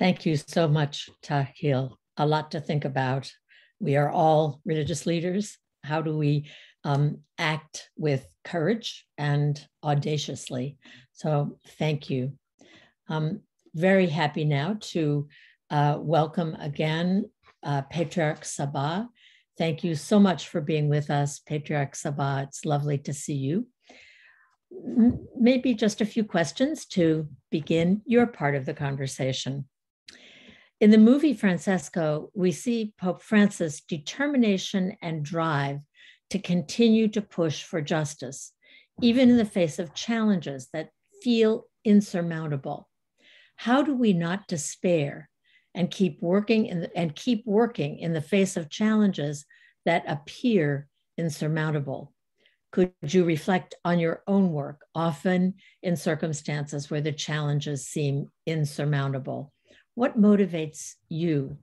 Thank you so much, Tahir. A lot to think about. We are all religious leaders. How do we um, act with courage and audaciously? So, thank you. Um, very happy now to uh, welcome again uh, Patriarch Sabbah Thank you so much for being with us, Patriarch Sabbah. It's lovely to see you. Maybe just a few questions to begin your part of the conversation. In the movie Francesco, we see Pope Francis' determination and drive to continue to push for justice, even in the face of challenges that feel insurmountable. How do we not despair and keep working in the, and keep working in the face of challenges that appear insurmountable? Could you reflect on your own work, often in circumstances where the challenges seem insurmountable? What motivates you?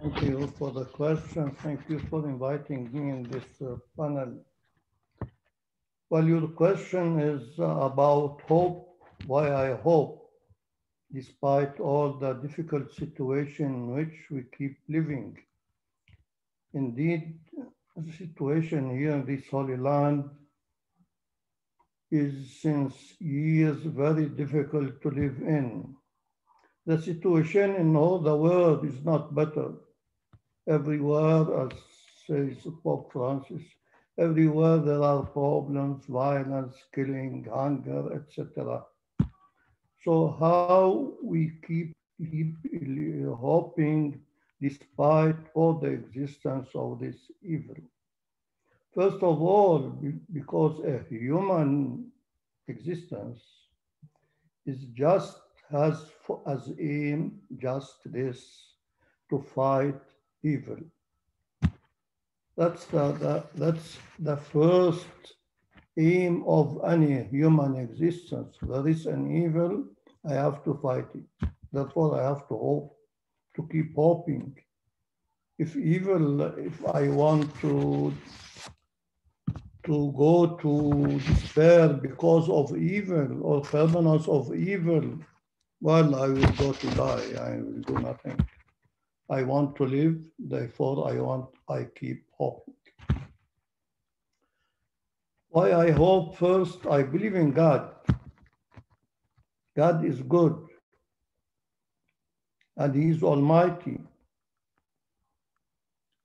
Thank you for the question. Thank you for inviting me in this uh, panel. Well, your question is uh, about hope, why I hope, despite all the difficult situation in which we keep living. Indeed, the situation here in this Holy Land is since years very difficult to live in. The situation in all the world is not better. Everywhere, as says Pope Francis, everywhere there are problems, violence, killing, hunger, etc. So how we keep, keep hoping despite all the existence of this evil? First of all, because a human existence is just has as aim just this to fight evil. That's the, the, that's the first aim of any human existence. There is an evil, I have to fight it. Therefore, I have to hope, to keep hoping. If evil, if I want to to go to despair because of evil or permanence of evil, well, I will go to die. I will do nothing. I want to live, therefore I want, I keep hoping. Why I hope first, I believe in God. God is good and He is Almighty.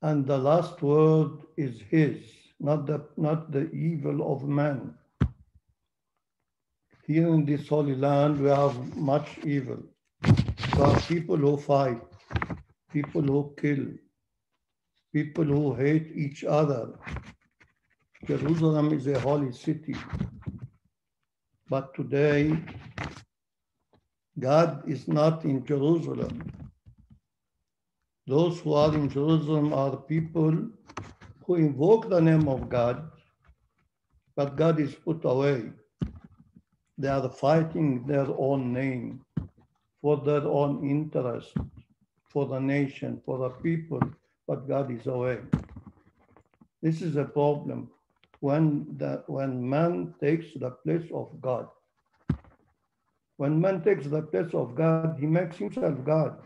And the last word is His not the, not the evil of man. Here in this Holy Land, we have much evil. There are people who fight, people who kill, people who hate each other. Jerusalem is a holy city. But today, God is not in Jerusalem. Those who are in Jerusalem are people who invoke the name of God, but God is put away. They are fighting their own name for their own interest, for the nation, for the people, but God is away. This is a problem when, the, when man takes the place of God. When man takes the place of God, he makes himself God.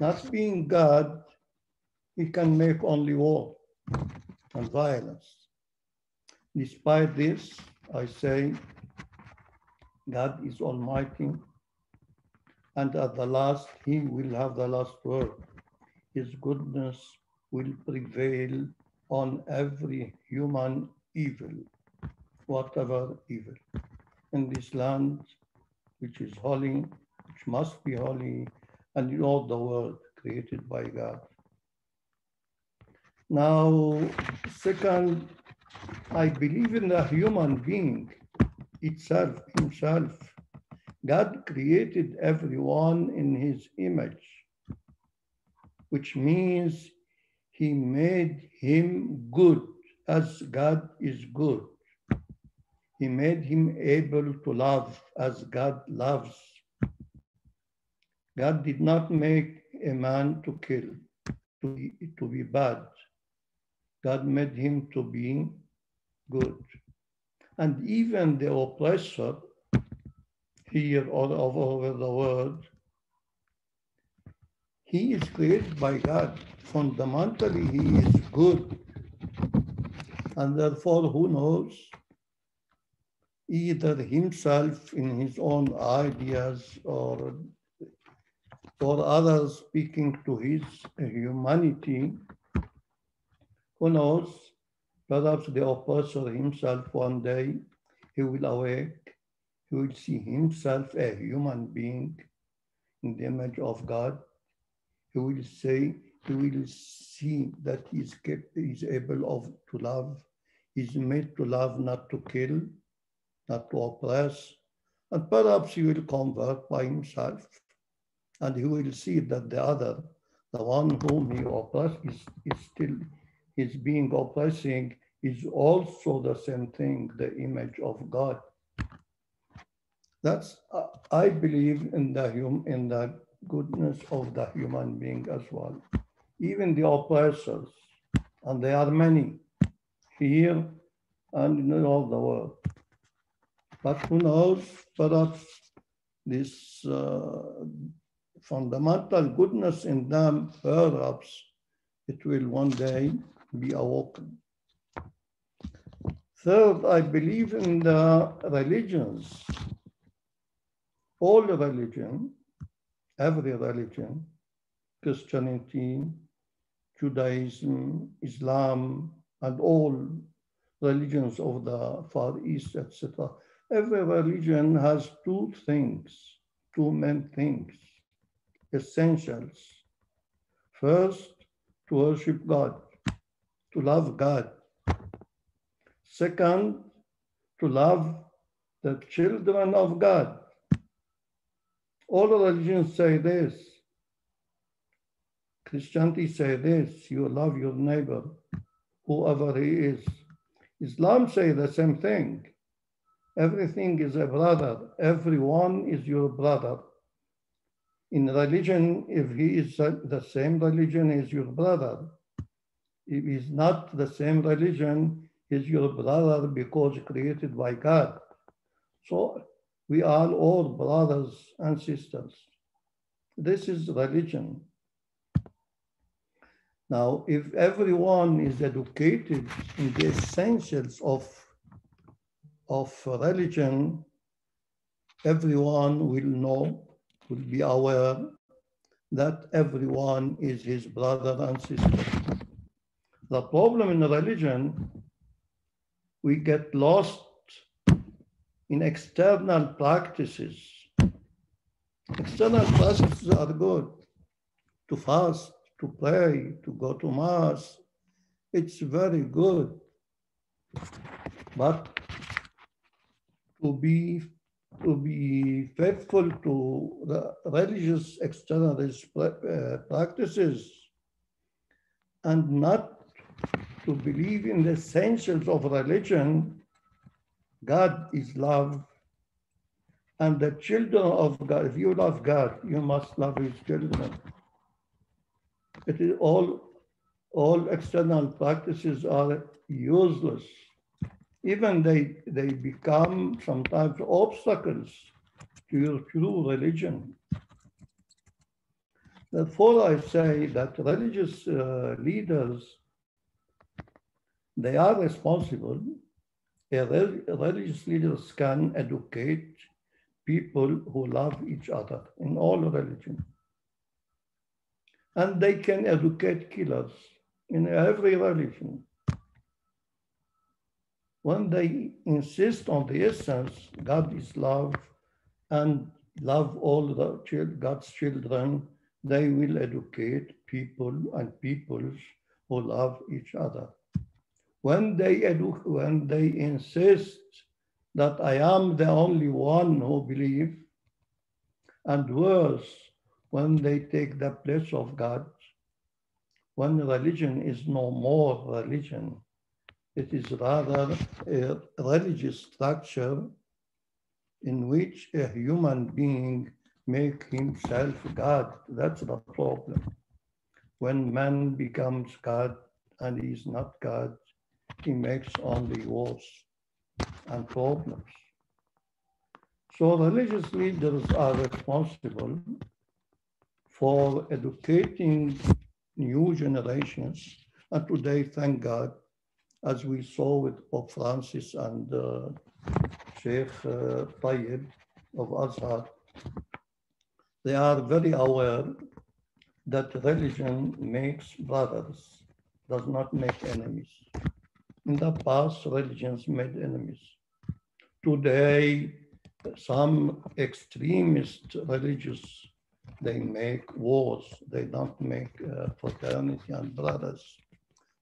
Not being God, he can make only war and violence. Despite this, I say God is almighty, and at the last, he will have the last word. His goodness will prevail on every human evil, whatever evil. In this land, which is holy, which must be holy, and in all the world created by God. Now, second, I believe in the human being itself, himself. God created everyone in his image, which means he made him good as God is good. He made him able to love as God loves. God did not make a man to kill, to be, to be bad. God made him to be good. And even the oppressor here all over the world, he is created by God. Fundamentally, he is good. And therefore, who knows? Either himself in his own ideas or, or others speaking to his humanity who knows, Perhaps the oppressor himself one day, he will awake, he will see himself a human being in the image of God. He will say, he will see that he's, kept, he's able of to love. He's made to love, not to kill, not to oppress. And perhaps he will convert by himself. And he will see that the other, the one whom he oppressed, is, is still is being oppressing is also the same thing, the image of God. That's I believe in the hum, in the goodness of the human being as well. Even the oppressors, and there are many here and in all the world. But who knows, perhaps this uh, fundamental goodness in them, perhaps it will one day be awoken. Third, I believe in the religions. All religion, every religion, Christianity, Judaism, Islam, and all religions of the Far East, etc. Every religion has two things, two main things, essentials. First, to worship God, to love God. Second, to love the children of God. All religions say this. Christianity say this, you love your neighbor, whoever he is. Islam say the same thing. Everything is a brother. Everyone is your brother. In religion, if he is the same religion as your brother, if he's not the same religion, he's your brother because created by God. So we are all brothers and sisters. This is religion. Now, if everyone is educated in the essentials of, of religion, everyone will know, will be aware that everyone is his brother and sister. The problem in religion, we get lost in external practices. External practices are good to fast, to pray, to go to mass. It's very good. But to be to be faithful to the religious external uh, practices and not to believe in the essentials of religion, God is love. And the children of God, if you love God, you must love his children. It is all, all external practices are useless. Even they, they become sometimes obstacles to your true religion. Therefore, I say that religious uh, leaders, they are responsible. A religious leaders can educate people who love each other in all religion. and they can educate killers in every religion. When they insist on the essence, God is love, and love all the God's children, they will educate people and peoples who love each other. When they, edu- when they insist that I am the only one who believe, and worse, when they take the place of God, when religion is no more religion, it is rather a religious structure in which a human being make himself God. That's the problem. When man becomes God and he is not God, he makes only wars and problems. So religious leaders are responsible for educating new generations. And today, thank God, as we saw with Pope Francis and uh, Sheikh uh, Tayyib of Azhar, they are very aware that religion makes brothers, does not make enemies. In the past, religions made enemies. Today, some extremist religious, they make wars. They don't make uh, fraternity and brothers.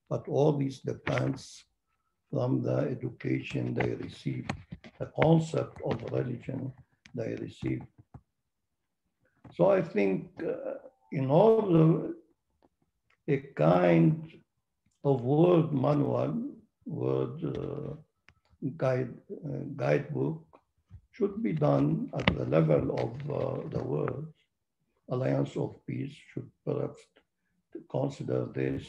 But all this depends from the education they receive, the concept of religion they receive. So I think uh, in order a kind of word manual, word uh, guide, uh, guidebook should be done at the level of uh, the world. Alliance of Peace should perhaps consider this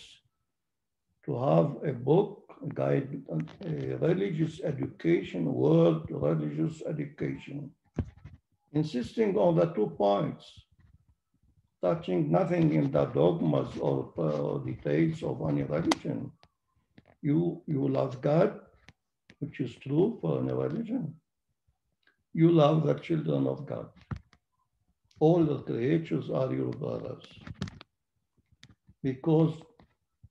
to have a book, guide, a religious education, world religious education, insisting on the two points, touching nothing in the dogmas or uh, details of any religion. You, you love God, which is true for any religion. You love the children of God. All the creatures are your brothers. Because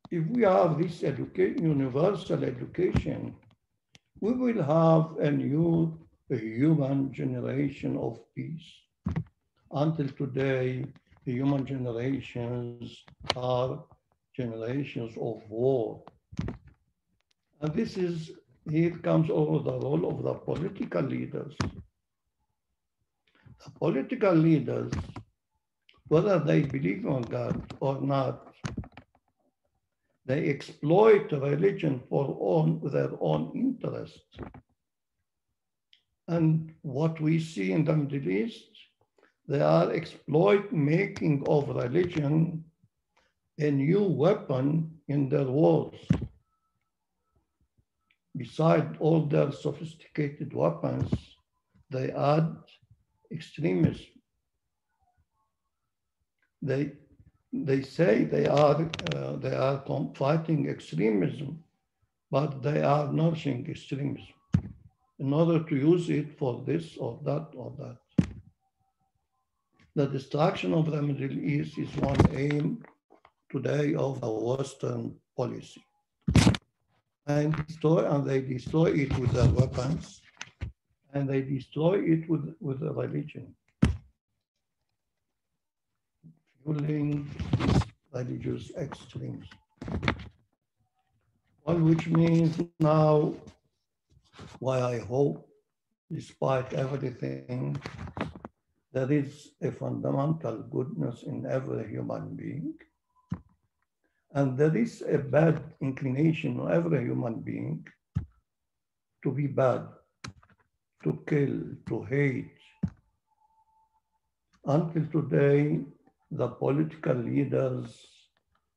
if we have this education, universal education, we will have a new a human generation of peace. Until today, the human generations are generations of war. And this is, here comes over the role of the political leaders. The political leaders, whether they believe on God or not, they exploit religion for own, their own interest. And what we see in the Middle East, they are exploit making of religion a new weapon in their wars. Beside all their sophisticated weapons, they add extremism. They, they say they are, uh, they are fighting extremism, but they are nourishing extremism in order to use it for this or that or that. The destruction of the Middle East is one aim today of the Western policy. And, destroy, and they destroy it with their weapons, and they destroy it with, with the religion, fueling religious extremes. Which means now why I hope, despite everything, there is a fundamental goodness in every human being. And there is a bad inclination in every human being to be bad, to kill, to hate. Until today, the political leaders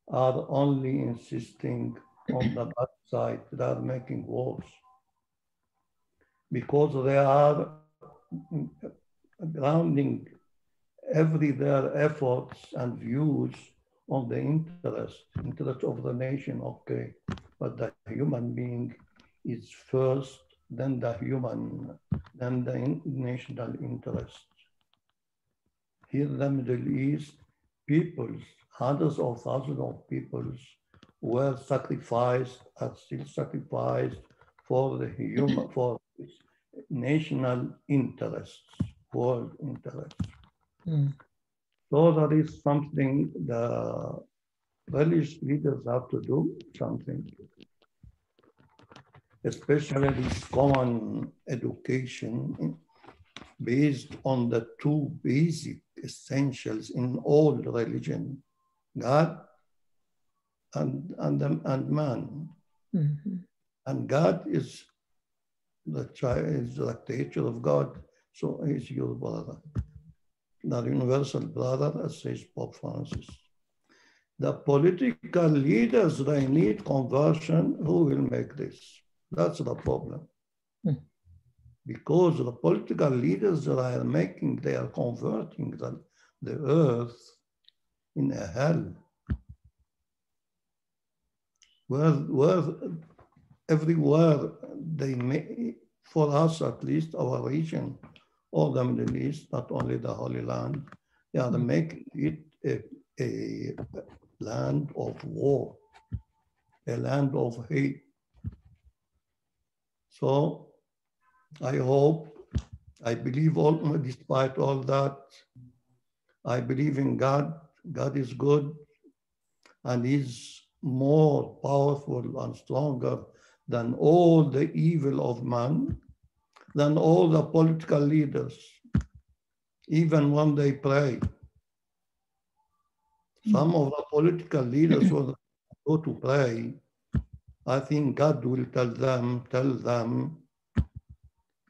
are only insisting on the bad side, they are making wars because they are grounding every their efforts and views on the interest, interest of the nation, okay, but the human being is first, then the human, then the national interest. Here in the Middle East, peoples, hundreds of thousands of peoples were sacrificed, are still sacrificed for the human, *clears throat* for national interests, world interests. Mm. So that is something the religious leaders have to do something, especially this common education based on the two basic essentials in all religion, God and, and, and man. Mm-hmm. And God is the child is like the nature of God, so he's your brother. The universal brother, as says Pope Francis. The political leaders, they need conversion. Who will make this? That's the problem. Because the political leaders that are making, they are converting the, the earth in a hell. Where, where everywhere they may, for us at least, our region, or the Middle East, not only the Holy Land, they are making it a, a land of war, a land of hate. So I hope, I believe all, despite all that, I believe in God. God is good and is more powerful and stronger than all the evil of man, than all the political leaders, even when they pray. Some of the political leaders will go to pray. I think God will tell them, tell them,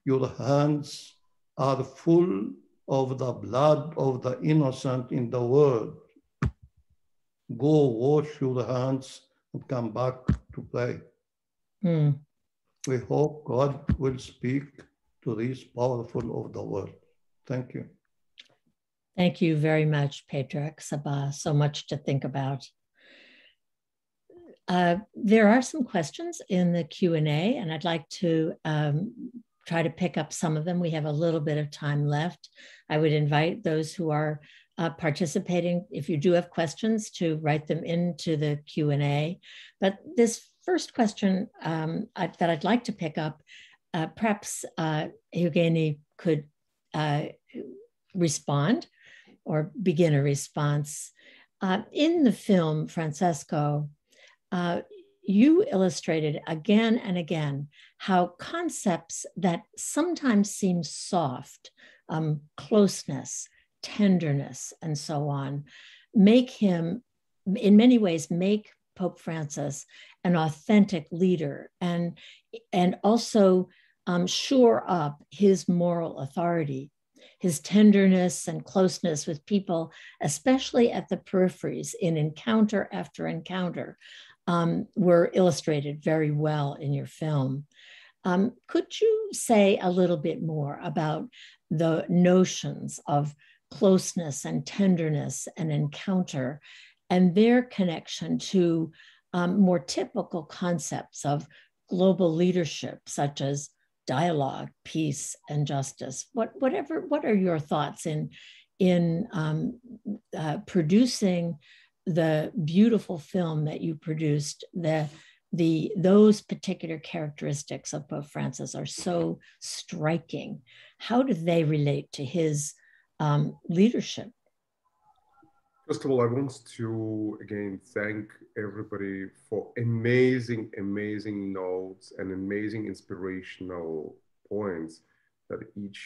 your hands are full of the blood of the innocent in the world. Go wash your hands and come back to pray. Mm. We hope God will speak to these powerful of the world. Thank you. Thank you very much, Patriarch Sabbah. So much to think about. Uh, there are some questions in the Q&A, and I'd like to um, try to pick up some of them. We have a little bit of time left. I would invite those who are uh, participating, if you do have questions, to write them into the Q&A. But this first question um, I, that I'd like to pick up, uh, perhaps uh, Evgeny could uh, respond or begin a response. Uh, in the film, Francesco, uh, you illustrated again and again how concepts that sometimes seem soft, um, closeness, tenderness, and so on, make him, in many ways, make Pope Francis an authentic leader and, and also um, shore up his moral authority his tenderness and closeness with people, especially at the peripheries in encounter after encounter, um, were illustrated very well in your film. Um, could you say a little bit more about the notions of closeness and tenderness and encounter and their connection to um, more typical concepts of global leadership, such as dialogue, peace, and justice. What, whatever, what are your thoughts in, in um, uh, producing the beautiful film that you produced? The, the, those particular characteristics of Pope Francis are so striking. How do they relate to his um, leadership? First of all, I want to again thank everybody for amazing, amazing notes and amazing inspirational points that each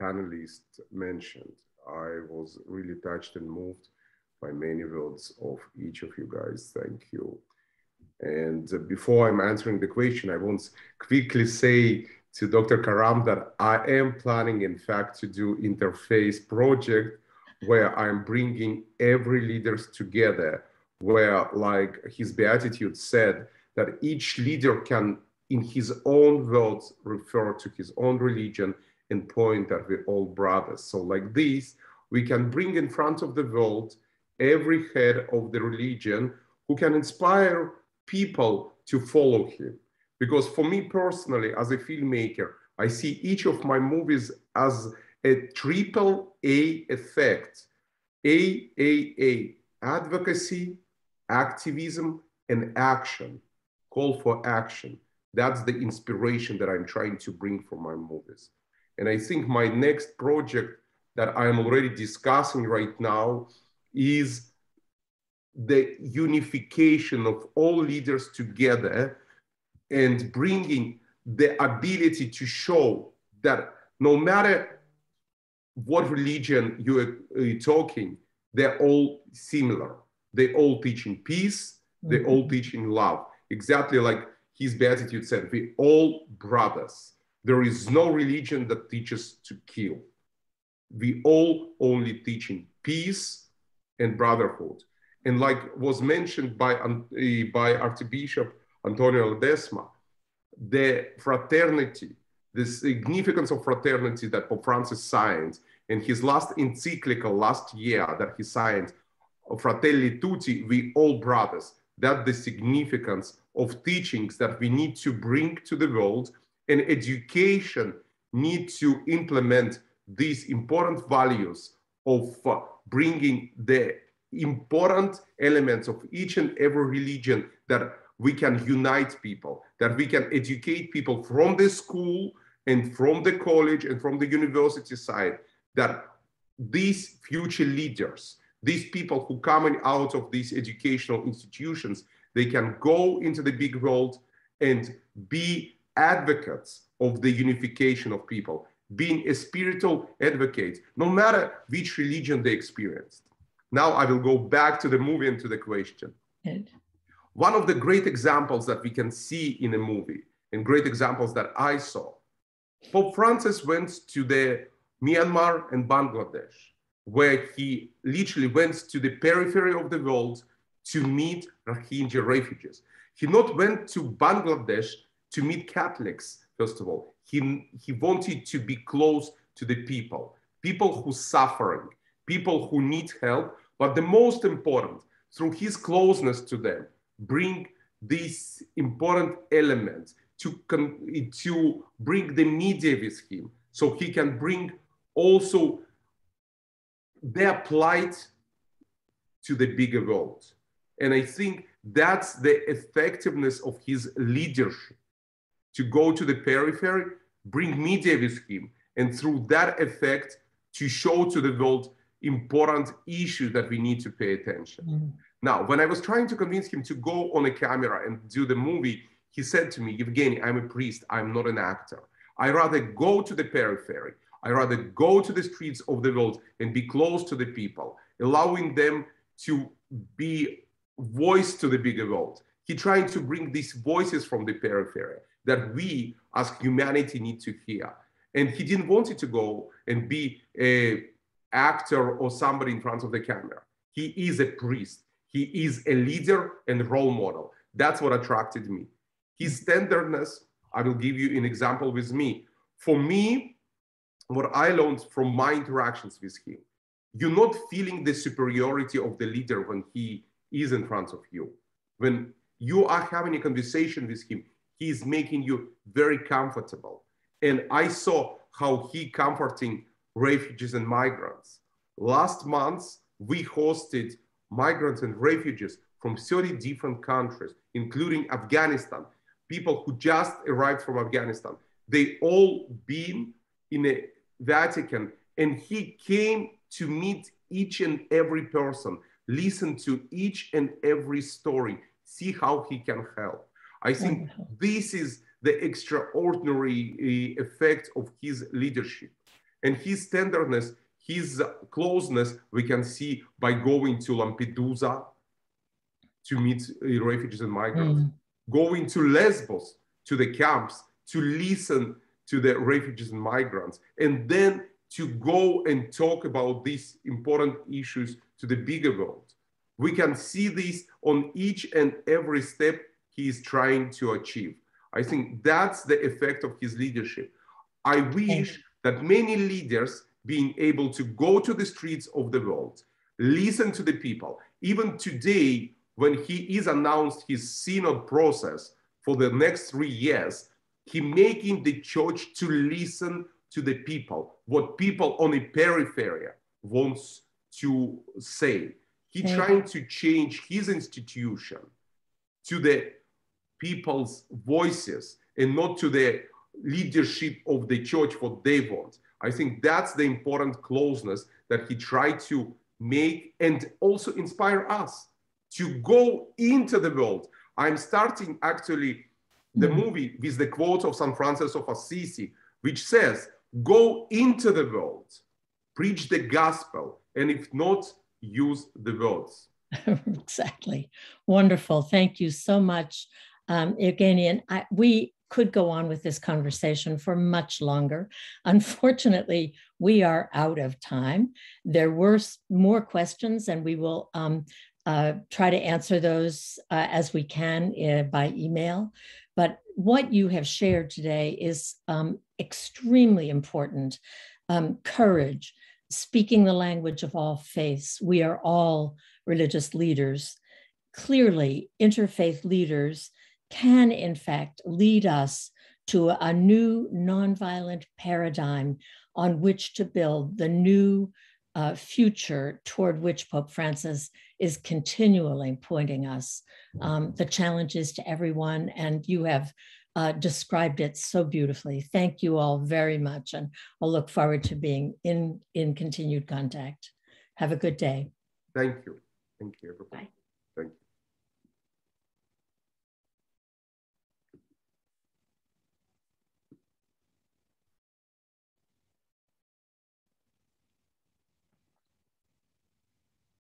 panelist mentioned. I was really touched and moved by many words of each of you guys. Thank you. And before I'm answering the question, I want to quickly say to Dr. Karam that I am planning, in fact, to do interfaith project where I'm bringing every leaders together, where like his beatitude said that each leader can, in his own words, refer to his own religion and point that we're all brothers. So like this, we can bring in front of the world every head of the religion who can inspire people to follow him. Because for me personally, as a filmmaker, I see each of my movies as a triple A effect. A, A, A, advocacy, activism, and action, call for action. That's the inspiration that I'm trying to bring for my movies. And I think my next project that I'm already discussing right now is the unification of all leaders together and bringing the ability to show that no matter what religion you are talking, they're all similar. They all teach in peace. They mm-hmm. all teaching love. Exactly like his beatitude said, we all brothers. There is no religion that teaches to kill. We all only teach in peace and brotherhood. And like was mentioned by, uh, by Archbishop Antonio Ledesma, the fraternity the significance of fraternity that Pope Francis signed in his last encyclical last year that he signed, Fratelli Tutti, we all brothers, that the significance of teachings that we need to bring to the world and education need to implement these important values of uh, bringing the important elements of each and every religion that we can unite people, that we can educate people from the school and from the college and from the university side, that these future leaders, these people who coming out of these educational institutions, they can go into the big world and be advocates of the unification of people, being a spiritual advocate, no matter which religion they experienced. Now I will go back to the movie and to the question. Good. One of the great examples that we can see in a movie, and great examples that I saw, Pope Francis went to the Myanmar and Bangladesh, where he literally went to the periphery of the world to meet Rohingya refugees. He not went to Bangladesh to meet Catholics, first of all. He, he wanted to be close to the people, people who suffering, people who need help, but the most important, through his closeness to them, bring these important elements to, to bring the media with him so he can bring also their plight to the bigger world. And I think that's the effectiveness of his leadership to go to the periphery, bring media with him, and through that effect to show to the world important issues that we need to pay attention. Mm-hmm. Now, when I was trying to convince him to go on a camera and do the movie, he said to me, Evgeny, I'm a priest, I'm not an actor. I rather go to the periphery. I rather go to the streets of the world and be close to the people, allowing them to be voice to the bigger world. He trying to bring these voices from the periphery that we as humanity need to hear. And he didn't want it to go and be a actor or somebody in front of the camera. He is a priest. He is a leader and role model. That's what attracted me. His tenderness, I will give you an example with me. For me, what I learned from my interactions with him, you're not feeling the superiority of the leader when he is in front of you. When you are having a conversation with him, he is making you very comfortable. And I saw how he comforting refugees and migrants. Last month, we hosted migrants and refugees from 30 different countries, including Afghanistan, people who just arrived from Afghanistan. They all been in the Vatican, and he came to meet each and every person, listen to each and every story, see how he can help. I think this is the extraordinary uh, effect of his leadership and his tenderness, his closeness, we can see by going to Lampedusa to meet uh, refugees and migrants, mm. going to Lesbos, to the camps, to listen to the refugees and migrants, and then to go and talk about these important issues to the bigger world. We can see this on each and every step he is trying to achieve. I think that's the effect of his leadership. I wish that many leaders being able to go to the streets of the world, listen to the people. Even today, when he is announced his synod process for the next three years, he making the church to listen to the people, what people on the periphery wants to say. He trying to change his institution to the people's voices and not to the leadership of the church what they want. I think that's the important closeness that he tried to make and also inspire us to go into the world. I'm starting actually the mm-hmm. movie with the quote of St. Francis of Assisi, which says, Go into the world, preach the gospel, and if not, use the words. *laughs* exactly. Wonderful. Thank you so much, um. I, we could go on with this conversation for much longer. *laughs* Unfortunately, we are out of time. There were more questions, and we will um, uh, try to answer those uh, as we can uh, by email. But what you have shared today is um, extremely important. Um, courage, speaking the language of all faiths. We are all religious leaders. Clearly, interfaith leaders can, in fact, lead us to a new nonviolent paradigm on which to build the new uh, future toward which Pope Francis is continually pointing us um, the challenges to everyone. And you have uh, described it so beautifully. Thank you all very much. And I'll look forward to being in, in continued contact. Have a good day. Thank you. Thank you, everybody. Bye.